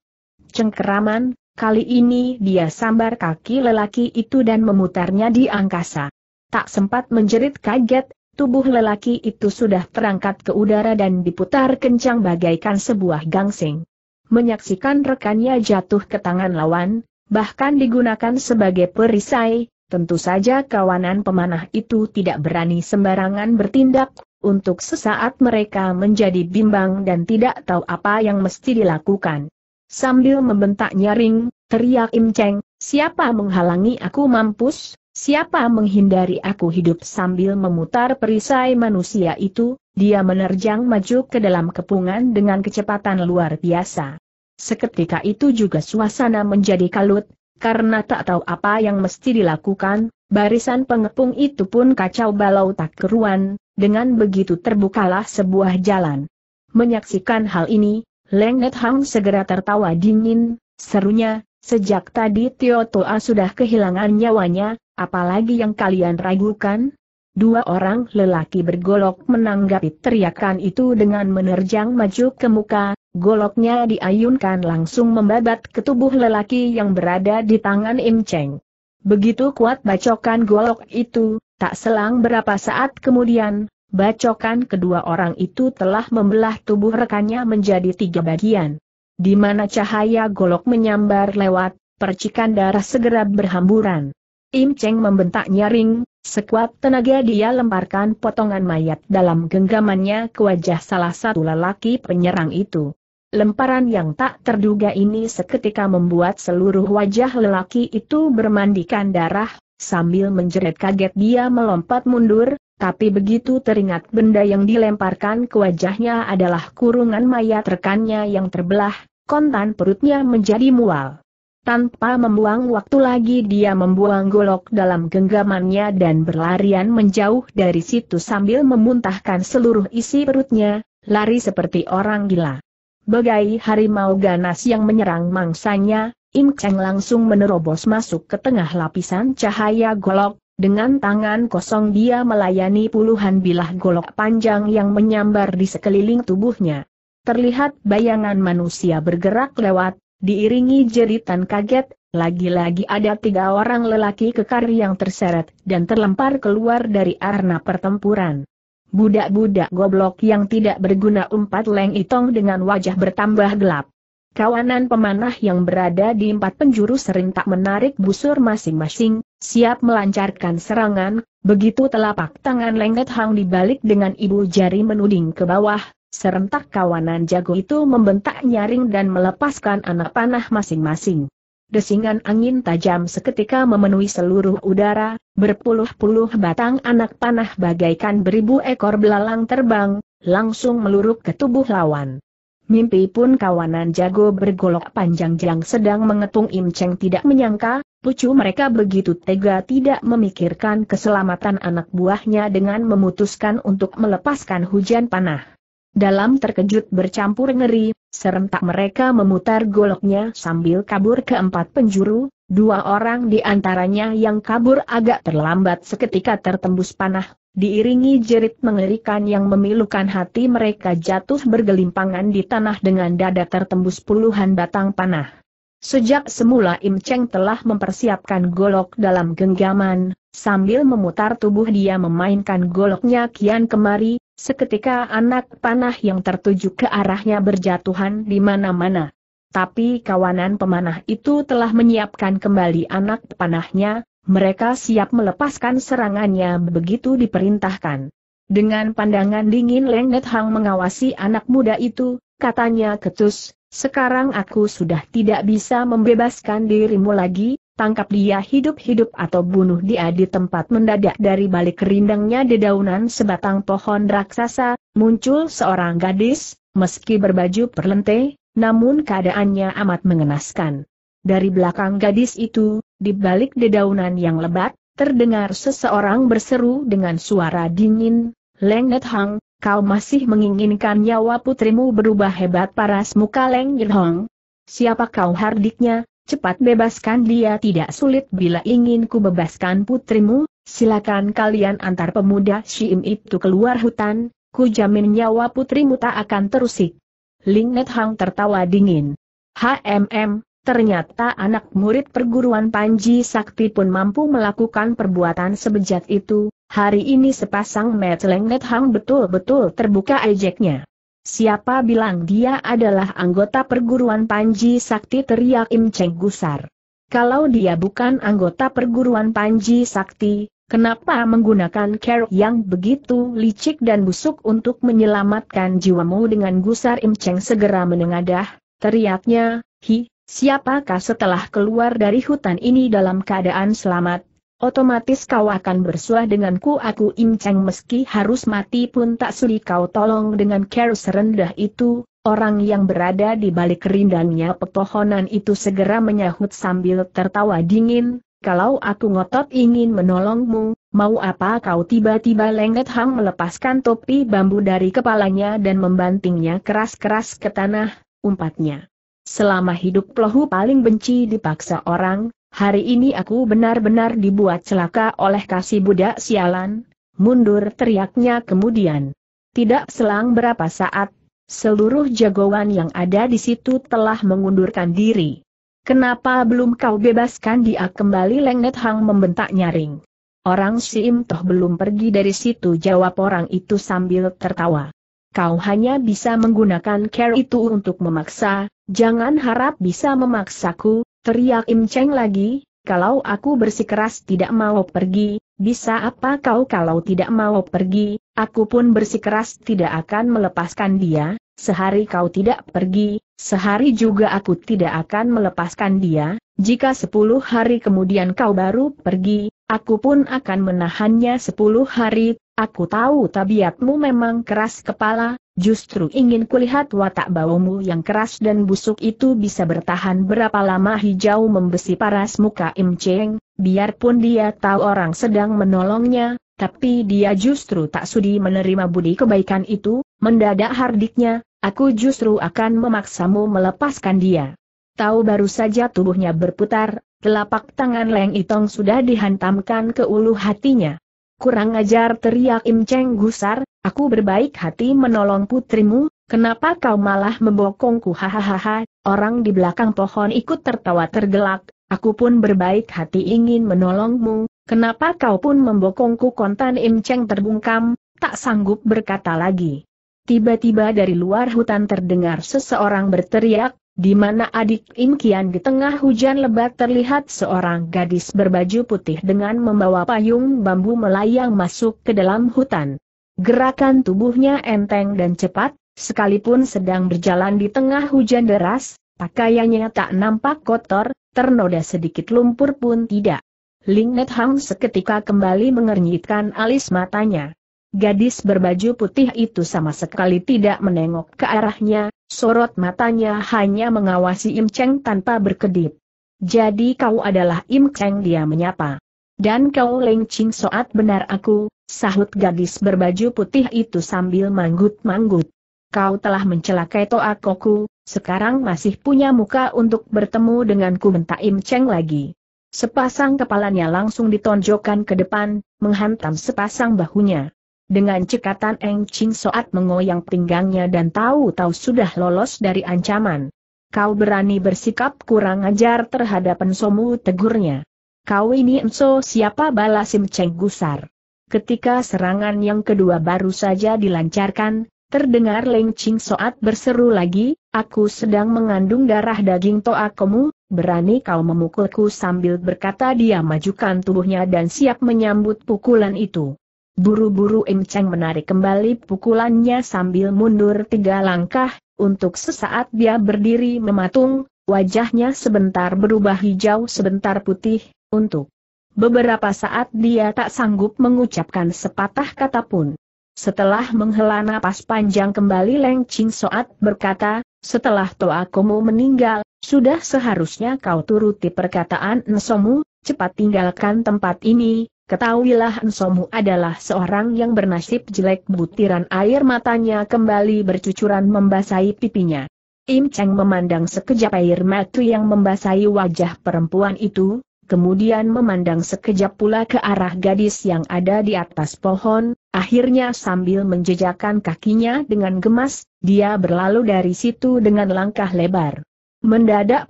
cengkeraman, kali ini dia sambar kaki lelaki itu dan memutarnya di angkasa. Tak sempat menjerit kaget, tubuh lelaki itu sudah terangkat ke udara dan diputar kencang bagaikan sebuah gangsing. Menyaksikan rekannya jatuh ke tangan lawan, bahkan digunakan sebagai perisai, tentu saja kawanan pemanah itu tidak berani sembarangan bertindak, untuk sesaat mereka menjadi bimbang dan tidak tahu apa yang mesti dilakukan. Sambil membentak nyaring, teriak Im Cheng, siapa menghalangi aku mampus? Siapa menghindari aku hidup sambil memutar perisai manusia itu, dia menerjang maju ke dalam kepungan dengan kecepatan luar biasa. Seketika itu juga suasana menjadi kalut, karena tak tahu apa yang mesti dilakukan, barisan pengepung itu pun kacau balau tak keruan, dengan begitu terbukalah sebuah jalan. Menyaksikan hal ini, Lenget Hang segera tertawa dingin, serunya, sejak tadi Tio Toa sudah kehilangan nyawanya, apalagi yang kalian ragukan? Dua orang lelaki bergolok menanggapi teriakan itu dengan menerjang maju ke muka, goloknya diayunkan langsung membabat ke tubuh lelaki yang berada di tangan Im Cheng. Begitu kuat bacokan golok itu, tak selang berapa saat kemudian, bacokan kedua orang itu telah membelah tubuh rekannya menjadi tiga bagian. Di mana cahaya golok menyambar lewat, percikan darah segera berhamburan. Im Cheng membentak nyaring, sekuat tenaga dia lemparkan potongan mayat dalam genggamannya ke wajah salah satu lelaki penyerang itu. Lemparan yang tak terduga ini seketika membuat seluruh wajah lelaki itu bermandikan darah, sambil menjerit kaget dia melompat mundur, tapi begitu teringat benda yang dilemparkan ke wajahnya adalah kurungan mayat rekannya yang terbelah, kontan perutnya menjadi mual. Tanpa membuang waktu lagi dia membuang golok dalam genggamannya dan berlarian menjauh dari situ sambil memuntahkan seluruh isi perutnya, lari seperti orang gila. Bagai harimau ganas yang menyerang mangsanya, Im Cheng langsung menerobos masuk ke tengah lapisan cahaya golok, dengan tangan kosong dia melayani puluhan bilah golok panjang yang menyambar di sekeliling tubuhnya. Terlihat bayangan manusia bergerak lewat, diiringi jeritan kaget, lagi-lagi ada tiga orang lelaki kekar yang terseret dan terlempar keluar dari arena pertempuran. Budak-budak goblok yang tidak berguna umpat Leng Itong dengan wajah bertambah gelap. Kawanan pemanah yang berada di empat penjuru sering tak menarik busur masing-masing, siap melancarkan serangan, begitu telapak tangan Lengket Hang dibalik dengan ibu jari menuding ke bawah, Serentak kawanan jago itu membentak nyaring dan melepaskan anak panah masing-masing. Desingan angin tajam seketika memenuhi seluruh udara, berpuluh-puluh batang anak panah bagaikan beribu ekor belalang terbang, langsung meluruk ke tubuh lawan. Mimpi pun kawanan jago bergolok panjang yang sedang mengetung Im Cheng tidak menyangka, pucu mereka begitu tega tidak memikirkan keselamatan anak buahnya dengan memutuskan untuk melepaskan hujan panah. Dalam terkejut bercampur ngeri, serentak mereka memutar goloknya sambil kabur ke empat penjuru, dua orang di antaranya yang kabur agak terlambat seketika tertembus panah, diiringi jerit mengerikan yang memilukan hati mereka jatuh bergelimpangan di tanah dengan dada tertembus puluhan batang panah. Sejak semula Im Cheng telah mempersiapkan golok dalam genggaman, sambil memutar tubuh dia memainkan goloknya kian kemari, seketika anak panah yang tertuju ke arahnya berjatuhan di mana-mana. Tapi kawanan pemanah itu telah menyiapkan kembali anak panahnya, mereka siap melepaskan serangannya begitu diperintahkan. Dengan pandangan dingin Lengnet Hang mengawasi anak muda itu, katanya ketus, sekarang aku sudah tidak bisa membebaskan dirimu lagi, tangkap dia hidup-hidup atau bunuh dia di tempat mendadak dari balik rindangnya dedaunan sebatang pohon raksasa, muncul seorang gadis, meski berbaju perlente, namun keadaannya amat mengenaskan. Dari belakang gadis itu, di balik dedaunan yang lebat, terdengar seseorang berseru dengan suara dingin, Lengget Hang, kau masih menginginkan nyawa putrimu berubah hebat paras muka Lengget Hang? Siapa kau hardiknya, cepat bebaskan dia tidak sulit bila ingin ku bebaskan putrimu, silakan kalian antar pemuda Shim itu keluar hutan, ku jamin nyawa putrimu tak akan terusik. Lingnet Hang tertawa dingin. HMM, Ternyata anak murid perguruan Panji Sakti pun mampu melakukan perbuatan sebejat itu, hari ini sepasang Metlengnet Hang betul-betul terbuka ejeknya. Siapa bilang dia adalah anggota perguruan Panji Sakti? teriak Im Cheng Gusar. Kalau dia bukan anggota perguruan Panji Sakti, kenapa menggunakan cara yang begitu licik dan busuk untuk menyelamatkan jiwamu? Dengan gusar Im Cheng segera menengadah, teriaknya, hi, Siapakah setelah keluar dari hutan ini dalam keadaan selamat, otomatis kau akan bersuah denganku aku inceng meski harus mati pun tak sudi kau tolong dengan care serendah itu, orang yang berada di balik rindangnya pepohonan itu segera menyahut sambil tertawa dingin, kalau aku ngotot ingin menolongmu, mau apa kau tiba-tiba lengket hang melepaskan topi bambu dari kepalanya dan membantingnya keras-keras ke tanah, umpatnya. Selama hidup Lohu paling benci dipaksa orang, hari ini aku benar-benar dibuat celaka oleh kasih budak sialan, mundur teriaknya kemudian. Tidak selang berapa saat, seluruh jagoan yang ada di situ telah mengundurkan diri. Kenapa belum kau bebaskan dia kembali Lengnet Hang membentak nyaring. Orang Sim toh belum pergi dari situ jawab orang itu sambil tertawa. Kau hanya bisa menggunakan care itu untuk memaksa, Jangan harap bisa memaksaku, teriak Im Cheng lagi, kalau aku bersikeras tidak mau pergi, bisa apa kau kalau tidak mau pergi, aku pun bersikeras tidak akan melepaskan dia, sehari kau tidak pergi, sehari juga aku tidak akan melepaskan dia, jika sepuluh hari kemudian kau baru pergi, aku pun akan menahannya sepuluh hari, aku tahu tabiatmu memang keras kepala, Justru ingin kulihat watak baumu yang keras dan busuk itu bisa bertahan berapa lama hijau membesi paras muka Im Cheng, biarpun dia tahu orang sedang menolongnya, tapi dia justru tak sudi menerima budi kebaikan itu, mendadak hardiknya, aku justru akan memaksamu melepaskan dia. Tahu baru saja tubuhnya berputar, telapak tangan Leng Itong sudah dihantamkan ke ulu hatinya. Kurang ajar teriak Im Cheng gusar, Aku berbaik hati menolong putrimu, kenapa kau malah membokongku? Hahaha, orang di belakang pohon ikut tertawa tergelak, aku pun berbaik hati ingin menolongmu, kenapa kau pun membokongku? Kontan Im Cheng terbungkam, tak sanggup berkata lagi. Tiba-tiba dari luar hutan terdengar seseorang berteriak, di mana adik Im Kian di tengah hujan lebat terlihat seorang gadis berbaju putih dengan membawa payung bambu melayang masuk ke dalam hutan. Gerakan tubuhnya enteng dan cepat, sekalipun sedang berjalan di tengah hujan deras, pakaiannya tak nampak kotor, ternoda sedikit lumpur pun tidak. Ling Net Hang seketika kembali mengernyitkan alis matanya. Gadis berbaju putih itu sama sekali tidak menengok ke arahnya, sorot matanya hanya mengawasi Im Cheng tanpa berkedip. Jadi kau adalah Im Cheng dia menyapa. Dan kau Leng Ching Soat benar aku, sahut gadis berbaju putih itu sambil manggut-manggut. Kau telah mencelakai Toa Koku, sekarang masih punya muka untuk bertemu denganku bentak Im Cheng lagi. Sepasang kepalanya langsung ditonjokkan ke depan, menghantam sepasang bahunya. Dengan cekatan Eng Ching Soat mengoyang pinggangnya dan tahu-tahu sudah lolos dari ancaman. Kau berani bersikap kurang ajar terhadap Ensomu tegurnya. Kau ini Enso siapa balas Sim Cheng gusar. Ketika serangan yang kedua baru saja dilancarkan, terdengar Leng Ching Soat berseru lagi, aku sedang mengandung darah daging toakomu, berani kau memukulku sambil berkata dia majukan tubuhnya dan siap menyambut pukulan itu. Buru-buru Im Cheng menarik kembali pukulannya sambil mundur tiga langkah, untuk sesaat dia berdiri mematung, wajahnya sebentar berubah hijau sebentar putih, untuk beberapa saat dia tak sanggup mengucapkan sepatah kata pun. Setelah menghela napas panjang kembali Leng Ching Soat berkata, setelah Toa Komo meninggal, sudah seharusnya kau turuti perkataan Nsomu, cepat tinggalkan tempat ini, Ketahuilah Ensomu adalah seorang yang bernasib jelek butiran air matanya kembali bercucuran membasahi pipinya. Im Cheng memandang sekejap air mata yang membasahi wajah perempuan itu, kemudian memandang sekejap pula ke arah gadis yang ada di atas pohon, akhirnya sambil menjejakkan kakinya dengan gemas, dia berlalu dari situ dengan langkah lebar. Mendadak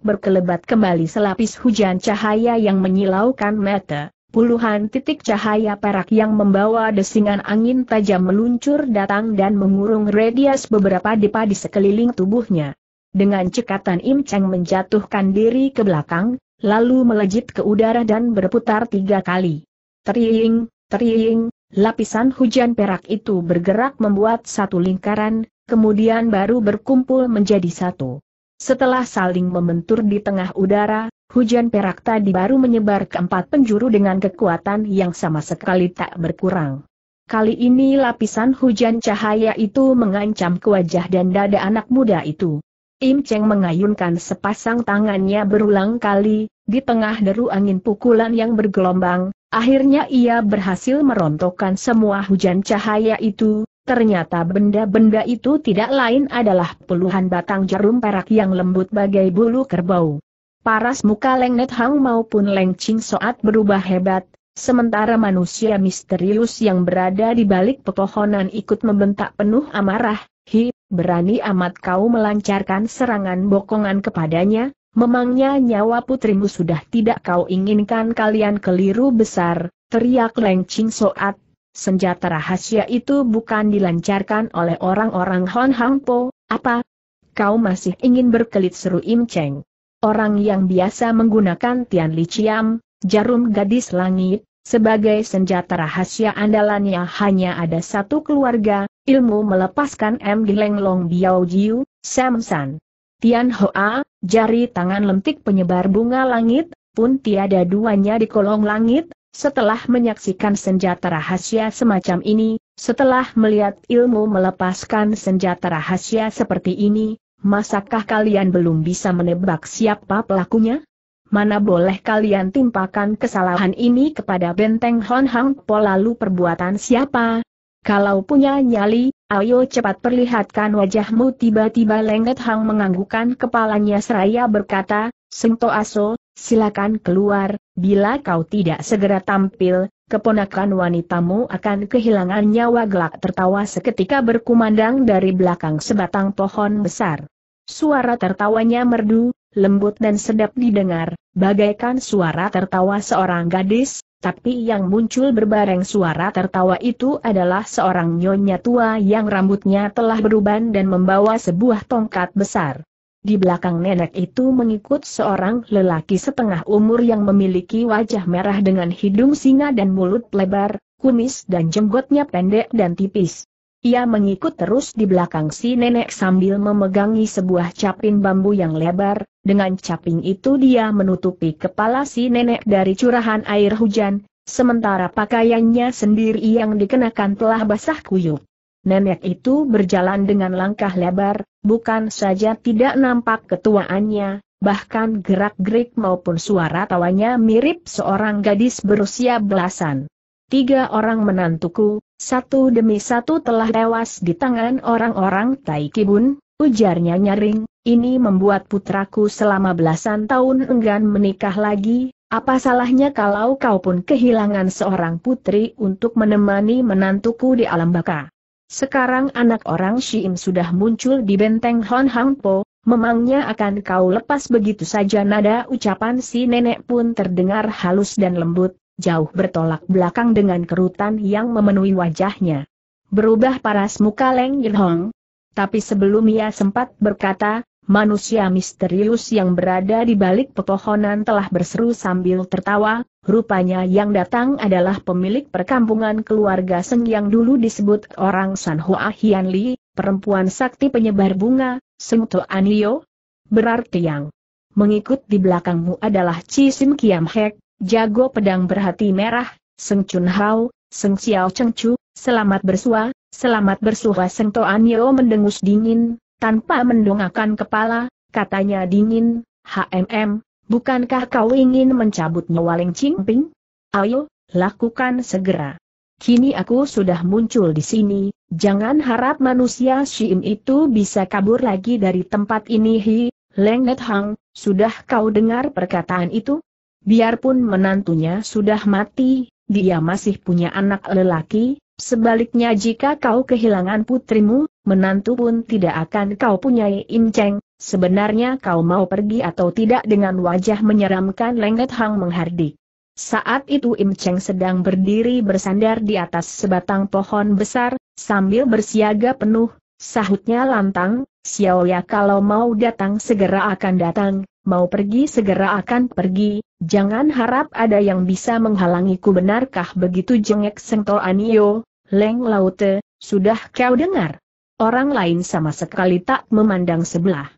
berkelebat kembali selapis hujan cahaya yang menyilaukan mata. Puluhan titik cahaya perak yang membawa desingan angin tajam meluncur datang dan mengurung radius beberapa dipa di sekeliling tubuhnya. Dengan cekatan Im Cheng menjatuhkan diri ke belakang, lalu melejit ke udara dan berputar tiga kali. Teriing, teriing, lapisan hujan perak itu bergerak membuat satu lingkaran, kemudian baru berkumpul menjadi satu. Setelah saling membentur di tengah udara, Hujan perak tadi baru menyebar ke empat penjuru dengan kekuatan yang sama sekali tak berkurang. Kali ini lapisan hujan cahaya itu mengancam ke wajah dan dada anak muda itu. Im Cheng mengayunkan sepasang tangannya berulang kali, di tengah deru angin pukulan yang bergelombang, akhirnya ia berhasil merontokkan semua hujan cahaya itu, ternyata benda-benda itu tidak lain adalah puluhan batang jarum perak yang lembut bagai bulu kerbau. Paras muka Leng Net Hang maupun Leng Ching Soat berubah hebat, sementara manusia misterius yang berada di balik pepohonan ikut membentak penuh amarah, Hi, berani amat kau melancarkan serangan bokongan kepadanya, memangnya nyawa putrimu sudah tidak kau inginkan kalian keliru besar, teriak Leng Ching Soat. Senjata rahasia itu bukan dilancarkan oleh orang-orang Hon Hang Po, apa? Kau masih ingin berkelit seru Im Cheng orang yang biasa menggunakan Tian Li Chiam, jarum gadis langit, sebagai senjata rahasia andalannya hanya ada satu keluarga, ilmu melepaskan M. Leng Long Biao Jiu, Sam San. Tian Hoa, jari tangan lentik penyebar bunga langit, pun tiada duanya di kolong langit, setelah menyaksikan senjata rahasia semacam ini, setelah melihat ilmu melepaskan senjata rahasia seperti ini, Masakah kalian belum bisa menebak siapa pelakunya? Mana boleh kalian timpakan kesalahan ini kepada benteng Hon Hang Po lalu perbuatan siapa? Kalau punya nyali, ayo cepat perlihatkan wajahmu tiba-tiba Lengket Hang menganggukkan kepalanya seraya berkata, Sengto Aso, silakan keluar, bila kau tidak segera tampil, keponakan wanitamu akan kehilangan nyawa gelak tertawa seketika berkumandang dari belakang sebatang pohon besar. Suara tertawanya merdu, lembut dan sedap didengar, bagaikan suara tertawa seorang gadis, tapi yang muncul berbareng suara tertawa itu adalah seorang nyonya tua yang rambutnya telah beruban dan membawa sebuah tongkat besar. Di belakang nenek itu mengikut seorang lelaki setengah umur yang memiliki wajah merah dengan hidung singa dan mulut lebar, kumis dan jenggotnya pendek dan tipis. Ia mengikut terus di belakang si nenek sambil memegangi sebuah caping bambu yang lebar, dengan caping itu dia menutupi kepala si nenek dari curahan air hujan, sementara pakaiannya sendiri yang dikenakan telah basah kuyup. Nenek itu berjalan dengan langkah lebar, bukan saja tidak nampak ketuaannya, bahkan gerak-gerik maupun suara tawanya mirip seorang gadis berusia belasan. Tiga orang menantuku, satu demi satu telah tewas di tangan orang-orang Tai Kibun, ujarnya nyaring, ini membuat putraku selama belasan tahun enggan menikah lagi, Apa salahnya kalau kau pun kehilangan seorang putri untuk menemani menantuku di alam baka? Sekarang anak orang Shim sudah muncul di benteng Hon Hang Po, memangnya akan kau lepas begitu saja nada ucapan si nenek pun terdengar halus dan lembut, jauh bertolak belakang dengan kerutan yang memenuhi wajahnya. Berubah paras muka Leng Hong, tapi sebelum ia sempat berkata, Manusia misterius yang berada di balik pepohonan telah berseru sambil tertawa, rupanya yang datang adalah pemilik perkampungan keluarga Seng yang dulu disebut orang San Hoa Hian Li, perempuan sakti penyebar bunga, Seng To Anio. Berarti yang mengikut di belakangmu adalah Chi Sim Kiam Hek, jago pedang berhati merah, Seng Chun Hao, Seng Xiao Cheng Chu, selamat bersua, selamat bersua Seng To Anio mendengus dingin, tanpa mendongakkan kepala, katanya dingin, HMM, bukankah kau ingin mencabut nyawa Leng Ping? Ayo, lakukan segera. Kini aku sudah muncul di sini, jangan harap manusia Shim itu bisa kabur lagi dari tempat ini hi, Leng Net Hang, sudah kau dengar perkataan itu? Biarpun menantunya sudah mati, dia masih punya anak lelaki, sebaliknya jika kau kehilangan putrimu, menantu pun tidak akan kau punyai Cheng. sebenarnya kau mau pergi atau tidak dengan wajah menyeramkan Lengket Hang menghardik. Saat itu Im Cheng sedang berdiri bersandar di atas sebatang pohon besar, sambil bersiaga penuh, sahutnya lantang, Xiao ya kalau mau datang segera akan datang, mau pergi segera akan pergi, jangan harap ada yang bisa menghalangiku benarkah begitu jengek Sengto Anio, Leng Laute, sudah kau dengar? Orang lain sama sekali tak memandang sebelah.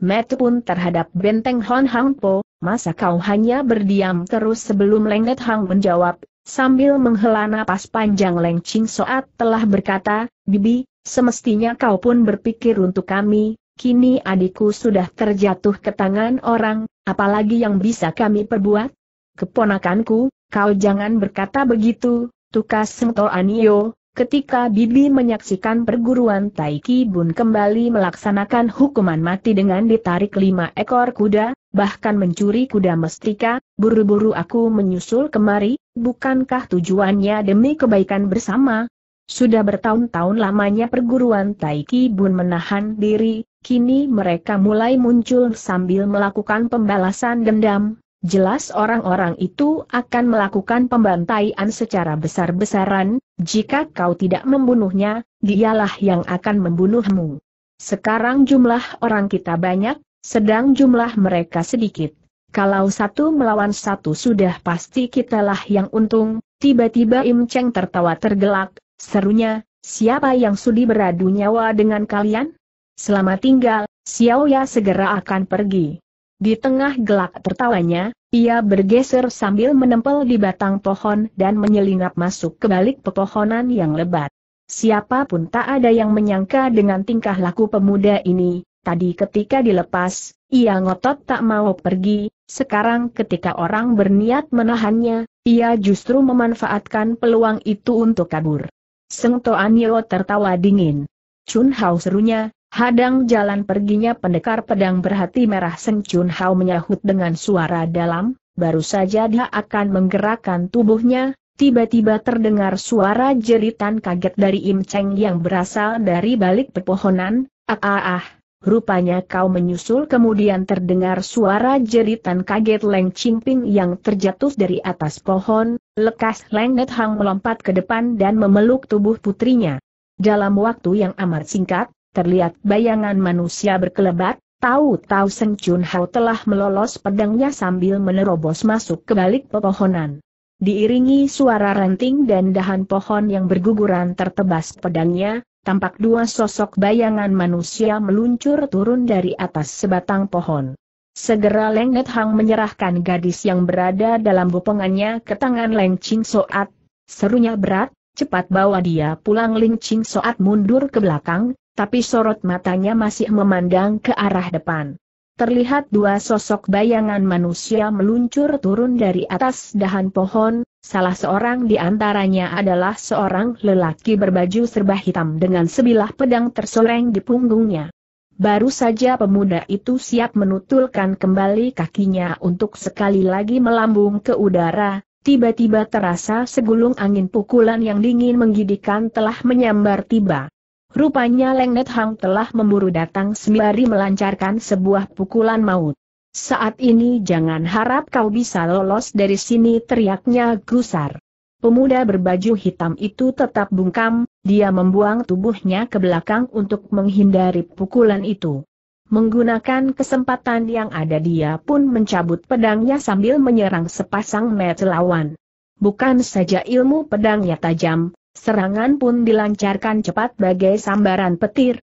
Metu pun terhadap benteng Hon Hang Po, masa kau hanya berdiam terus sebelum Lengget Hang menjawab, sambil menghela napas panjang Leng Ching Soat telah berkata, Bibi, semestinya kau pun berpikir untuk kami, kini adikku sudah terjatuh ke tangan orang, apalagi yang bisa kami perbuat? Keponakanku, kau jangan berkata begitu, tukas Sengto Anio, Ketika Bibi menyaksikan perguruan Taiki Bun kembali melaksanakan hukuman mati dengan ditarik lima ekor kuda, bahkan mencuri kuda mestika, buru-buru aku menyusul kemari, bukankah tujuannya demi kebaikan bersama? Sudah bertahun-tahun lamanya perguruan Taiki Bun menahan diri, kini mereka mulai muncul sambil melakukan pembalasan dendam, Jelas orang-orang itu akan melakukan pembantaian secara besar-besaran, jika kau tidak membunuhnya, dialah yang akan membunuhmu. Sekarang jumlah orang kita banyak, sedang jumlah mereka sedikit. Kalau satu melawan satu sudah pasti kitalah yang untung, tiba-tiba Im Cheng tertawa tergelak, serunya, siapa yang sudi beradu nyawa dengan kalian? Selamat tinggal, Xiao Ya segera akan pergi. Di tengah gelak tertawanya, ia bergeser sambil menempel di batang pohon dan menyelinap masuk ke balik pepohonan yang lebat. Siapa pun tak ada yang menyangka dengan tingkah laku pemuda ini, tadi ketika dilepas, ia ngotot tak mau pergi, sekarang ketika orang berniat menahannya, ia justru memanfaatkan peluang itu untuk kabur. Seng Toanio tertawa dingin. Chun Hao serunya, Hadang jalan perginya pendekar pedang berhati merah Seng Chun Hao menyahut dengan suara dalam, baru saja dia akan menggerakkan tubuhnya, tiba-tiba terdengar suara jeritan kaget dari Im Cheng yang berasal dari balik pepohonan, ah ah ah, rupanya kau menyusul kemudian terdengar suara jeritan kaget Leng Ping yang terjatuh dari atas pohon, lekas Leng Net Hang melompat ke depan dan memeluk tubuh putrinya. Dalam waktu yang amat singkat, terlihat bayangan manusia berkelebat, tahu-tahu Seng Chun Hao telah melolos pedangnya sambil menerobos masuk ke balik pepohonan. Diiringi suara ranting dan dahan pohon yang berguguran tertebas pedangnya, tampak dua sosok bayangan manusia meluncur turun dari atas sebatang pohon. Segera Leng Net Hang menyerahkan gadis yang berada dalam bopongannya ke tangan Leng Ching Soat. Serunya berat, cepat bawa dia pulang Leng Ching Soat mundur ke belakang, tapi sorot matanya masih memandang ke arah depan. Terlihat dua sosok bayangan manusia meluncur turun dari atas dahan pohon, salah seorang di antaranya adalah seorang lelaki berbaju serba hitam dengan sebilah pedang tersoreng di punggungnya. Baru saja pemuda itu siap menutulkan kembali kakinya untuk sekali lagi melambung ke udara, tiba-tiba terasa segulung angin pukulan yang dingin menggigitkan telah menyambar tiba. Rupanya Leng Net Hang telah memburu datang sembari melancarkan sebuah pukulan maut. Saat ini jangan harap kau bisa lolos dari sini teriaknya gusar. Pemuda berbaju hitam itu tetap bungkam, dia membuang tubuhnya ke belakang untuk menghindari pukulan itu. Menggunakan kesempatan yang ada dia pun mencabut pedangnya sambil menyerang sepasang mata lawan. Bukan saja ilmu pedangnya tajam, serangan pun dilancarkan cepat bagai sambaran petir.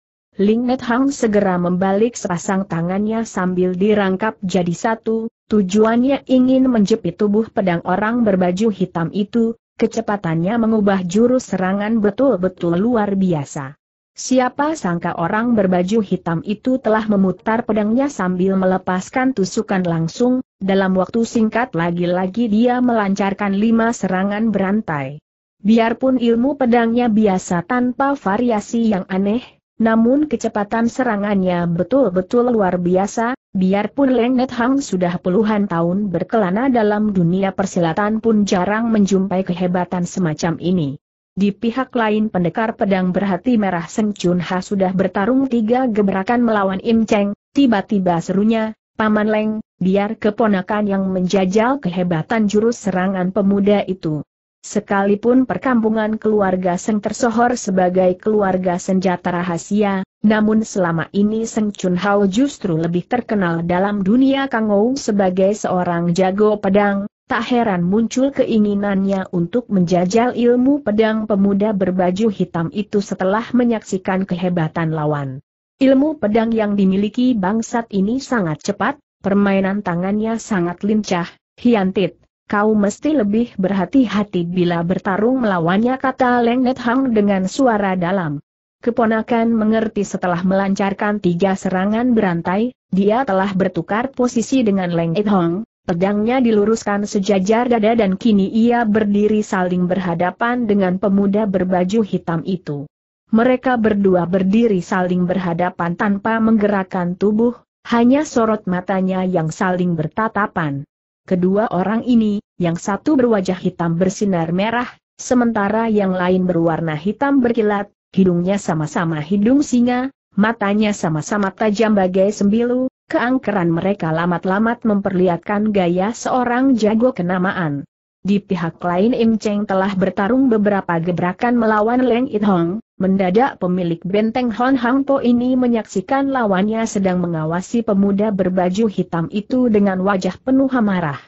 Ling Net Hang segera membalik sepasang tangannya sambil dirangkap jadi satu, tujuannya ingin menjepit tubuh pedang orang berbaju hitam itu, kecepatannya mengubah jurus serangan betul-betul luar biasa. Siapa sangka orang berbaju hitam itu telah memutar pedangnya sambil melepaskan tusukan langsung, dalam waktu singkat lagi-lagi dia melancarkan lima serangan berantai. Biarpun ilmu pedangnya biasa tanpa variasi yang aneh, namun kecepatan serangannya betul-betul luar biasa, biarpun Leng Net Hang sudah puluhan tahun berkelana dalam dunia persilatan pun jarang menjumpai kehebatan semacam ini. Di pihak lain pendekar pedang berhati merah Seng Chun Ha sudah bertarung tiga gebrakan melawan Im Cheng, tiba-tiba serunya, Paman Leng, biar keponakan yang menjajal kehebatan jurus serangan pemuda itu. Sekalipun perkampungan keluarga Seng tersohor sebagai keluarga senjata rahasia, namun selama ini Seng Chun Hao justru lebih terkenal dalam dunia Kangou sebagai seorang jago pedang, tak heran muncul keinginannya untuk menjajal ilmu pedang pemuda berbaju hitam itu setelah menyaksikan kehebatan lawan. Ilmu pedang yang dimiliki bangsat ini sangat cepat, permainan tangannya sangat lincah, hiantit kau mesti lebih berhati-hati bila bertarung melawannya kata Leng Net Hang dengan suara dalam. Keponakan mengerti setelah melancarkan tiga serangan berantai, dia telah bertukar posisi dengan Leng Net Hang, pedangnya diluruskan sejajar dada dan kini ia berdiri saling berhadapan dengan pemuda berbaju hitam itu. Mereka berdua berdiri saling berhadapan tanpa menggerakkan tubuh, hanya sorot matanya yang saling bertatapan. Kedua orang ini, yang satu berwajah hitam bersinar merah, sementara yang lain berwarna hitam berkilat, hidungnya sama-sama hidung singa, matanya sama-sama tajam bagai sembilu, keangkeran mereka lamat-lamat memperlihatkan gaya seorang jago kenamaan. Di pihak lain Im Cheng telah bertarung beberapa gebrakan melawan Leng It Hong, mendadak pemilik benteng Hon Hang Po ini menyaksikan lawannya sedang mengawasi pemuda berbaju hitam itu dengan wajah penuh amarah.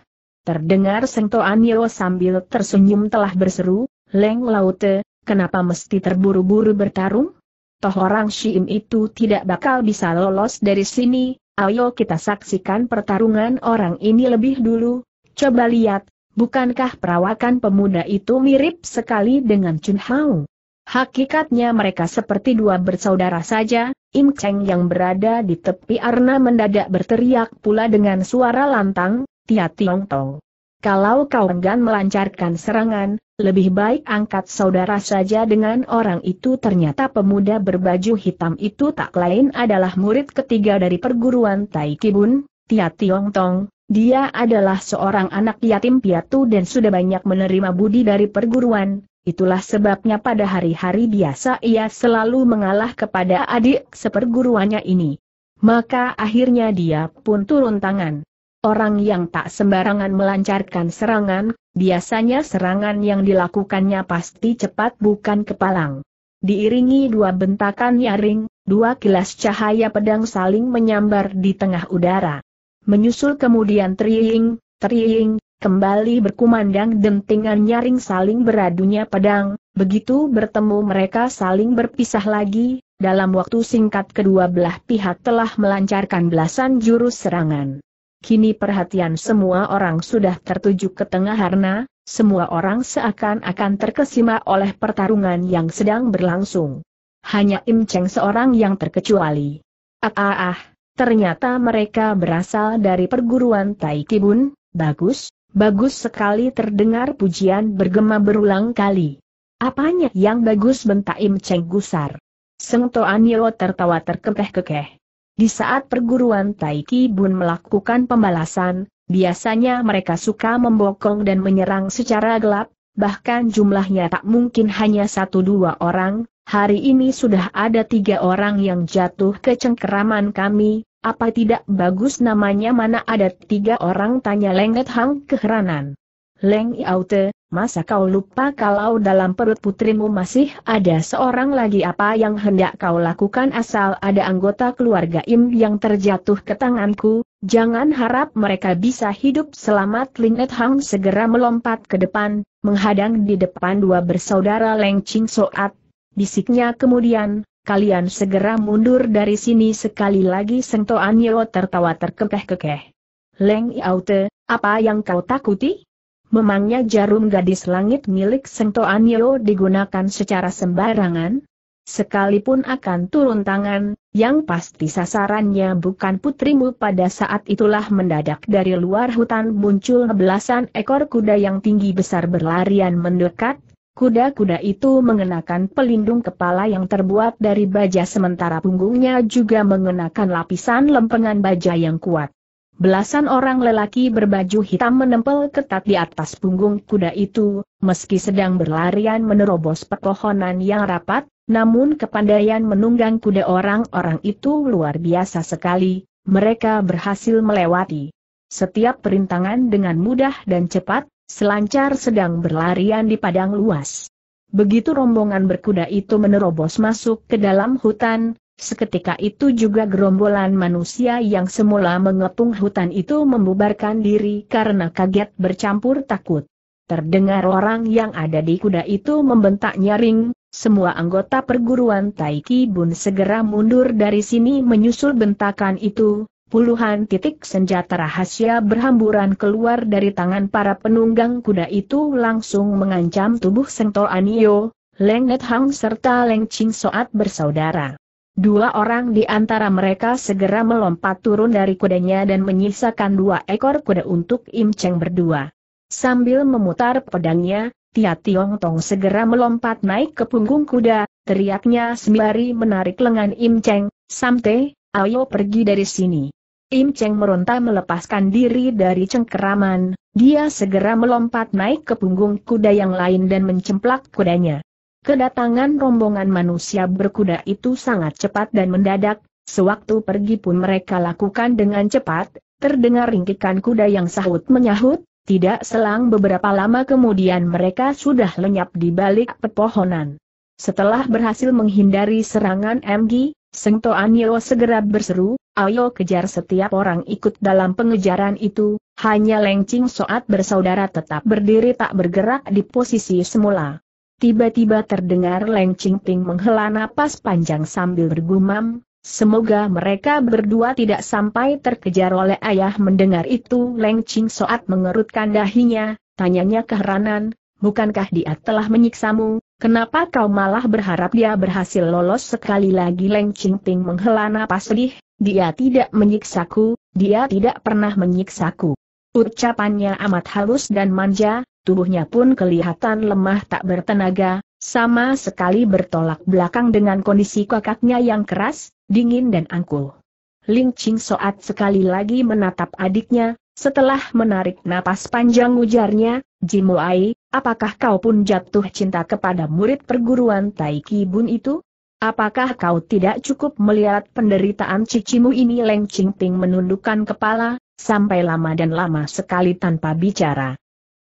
Terdengar sentuhan Yo sambil tersenyum telah berseru, Leng Laute, kenapa mesti terburu-buru bertarung? Toh orang Shim itu tidak bakal bisa lolos dari sini, ayo kita saksikan pertarungan orang ini lebih dulu, coba lihat, bukankah perawakan pemuda itu mirip sekali dengan Chun Hao? Hakikatnya mereka seperti dua bersaudara saja, Im Cheng yang berada di tepi Arna mendadak berteriak pula dengan suara lantang, Tia Tiong Tong. Kalau kau enggan melancarkan serangan, lebih baik angkat saudara saja dengan orang itu ternyata pemuda berbaju hitam itu tak lain adalah murid ketiga dari perguruan Tai Kibun, Tia Tiong Tong. Dia adalah seorang anak yatim piatu dan sudah banyak menerima budi dari perguruan, itulah sebabnya pada hari-hari biasa ia selalu mengalah kepada adik seperguruannya ini. Maka akhirnya dia pun turun tangan. Orang yang tak sembarangan melancarkan serangan, biasanya serangan yang dilakukannya pasti cepat bukan kepalang. Diiringi dua bentakan nyaring, dua kilas cahaya pedang saling menyambar di tengah udara. Menyusul kemudian triing, triing, kembali berkumandang dentingan nyaring saling beradunya pedang, begitu bertemu mereka saling berpisah lagi, dalam waktu singkat kedua belah pihak telah melancarkan belasan jurus serangan. Kini perhatian semua orang sudah tertuju ke tengah Harna, semua orang seakan-akan terkesima oleh pertarungan yang sedang berlangsung. Hanya Im Cheng seorang yang terkecuali. Ah ah ah, ternyata mereka berasal dari perguruan Tai Kibun, bagus, bagus sekali terdengar pujian bergema berulang kali. Apanya yang bagus bentak Im Cheng gusar. Seng Toan tertawa terkekeh-kekeh. Di saat perguruan Taiki Bun melakukan pembalasan, biasanya mereka suka membokong dan menyerang secara gelap, bahkan jumlahnya tak mungkin hanya satu dua orang, hari ini sudah ada tiga orang yang jatuh ke cengkeraman kami, apa tidak bagus namanya mana ada tiga orang tanya Lenget Hang keheranan. Leng Yaute, masa kau lupa kalau dalam perut putrimu masih ada seorang lagi? Apa yang hendak kau lakukan asal ada anggota keluarga Im yang terjatuh ke tanganku, jangan harap mereka bisa hidup selamat. Linget Hang segera melompat ke depan, menghadang di depan dua bersaudara Leng Ching Soat, bisiknya kemudian, kalian segera mundur dari sini sekali lagi Sengto Anyo tertawa terkekeh-kekeh. Leng Yaute, apa yang kau takuti? Memangnya jarum gadis langit milik Sengto Anyo digunakan secara sembarangan? Sekalipun akan turun tangan, yang pasti sasarannya bukan putrimu pada saat itulah mendadak dari luar hutan muncul belasan ekor kuda yang tinggi besar berlarian mendekat, Kuda-kuda itu mengenakan pelindung kepala yang terbuat dari baja sementara punggungnya juga mengenakan lapisan lempengan baja yang kuat. Belasan orang lelaki berbaju hitam menempel ketat di atas punggung kuda itu, meski sedang berlarian menerobos pepohonan yang rapat, namun kepandaian menunggang kuda orang-orang itu luar biasa sekali, mereka berhasil melewati setiap perintangan dengan mudah dan cepat, selancar sedang berlarian di padang luas. Begitu rombongan berkuda itu menerobos masuk ke dalam hutan, Seketika itu juga gerombolan manusia yang semula mengepung hutan itu membubarkan diri karena kaget bercampur takut. Terdengar orang yang ada di kuda itu membentak nyaring, semua anggota perguruan Taiki Bun segera mundur dari sini menyusul bentakan itu, puluhan titik senjata rahasia berhamburan keluar dari tangan para penunggang kuda itu langsung mengancam tubuh Sengto Anio, Leng Net Hang serta Leng Ching Soat bersaudara. Dua orang di antara mereka segera melompat turun dari kudanya dan menyisakan dua ekor kuda untuk Im Cheng berdua. Sambil memutar pedangnya, Tia Tiong Tong segera melompat naik ke punggung kuda, teriaknya sembari menarik lengan Im Cheng, Samte, ayo pergi dari sini. Im Cheng meronta melepaskan diri dari cengkeraman, dia segera melompat naik ke punggung kuda yang lain dan mencemplak kudanya. Kedatangan rombongan manusia berkuda itu sangat cepat dan mendadak, sewaktu pergi pun mereka lakukan dengan cepat, terdengar ringkikan kuda yang sahut menyahut, tidak selang beberapa lama kemudian mereka sudah lenyap di balik pepohonan. Setelah berhasil menghindari serangan MG, Sengto Anyo segera berseru, ayo kejar setiap orang ikut dalam pengejaran itu, hanya Lengcing Soat bersaudara tetap berdiri tak bergerak di posisi semula. Tiba-tiba terdengar Leng Ping menghela napas panjang sambil bergumam, semoga mereka berdua tidak sampai terkejar oleh ayah mendengar itu Leng Ching Soat mengerutkan dahinya, tanyanya keheranan, bukankah dia telah menyiksamu, kenapa kau malah berharap dia berhasil lolos sekali lagi? Leng Ping menghela napas sedih, dia tidak menyiksaku, dia tidak pernah menyiksaku. Ucapannya amat halus dan manja, tubuhnya pun kelihatan lemah tak bertenaga, sama sekali bertolak belakang dengan kondisi kakaknya yang keras, dingin dan angkuh. Ling Ching Soat sekali lagi menatap adiknya, setelah menarik napas panjang ujarnya, Jimuai, apakah kau pun jatuh cinta kepada murid perguruan Taiki Bun itu? Apakah kau tidak cukup melihat penderitaan cicimu ini Leng Ching Ping menundukkan kepala, sampai lama dan lama sekali tanpa bicara.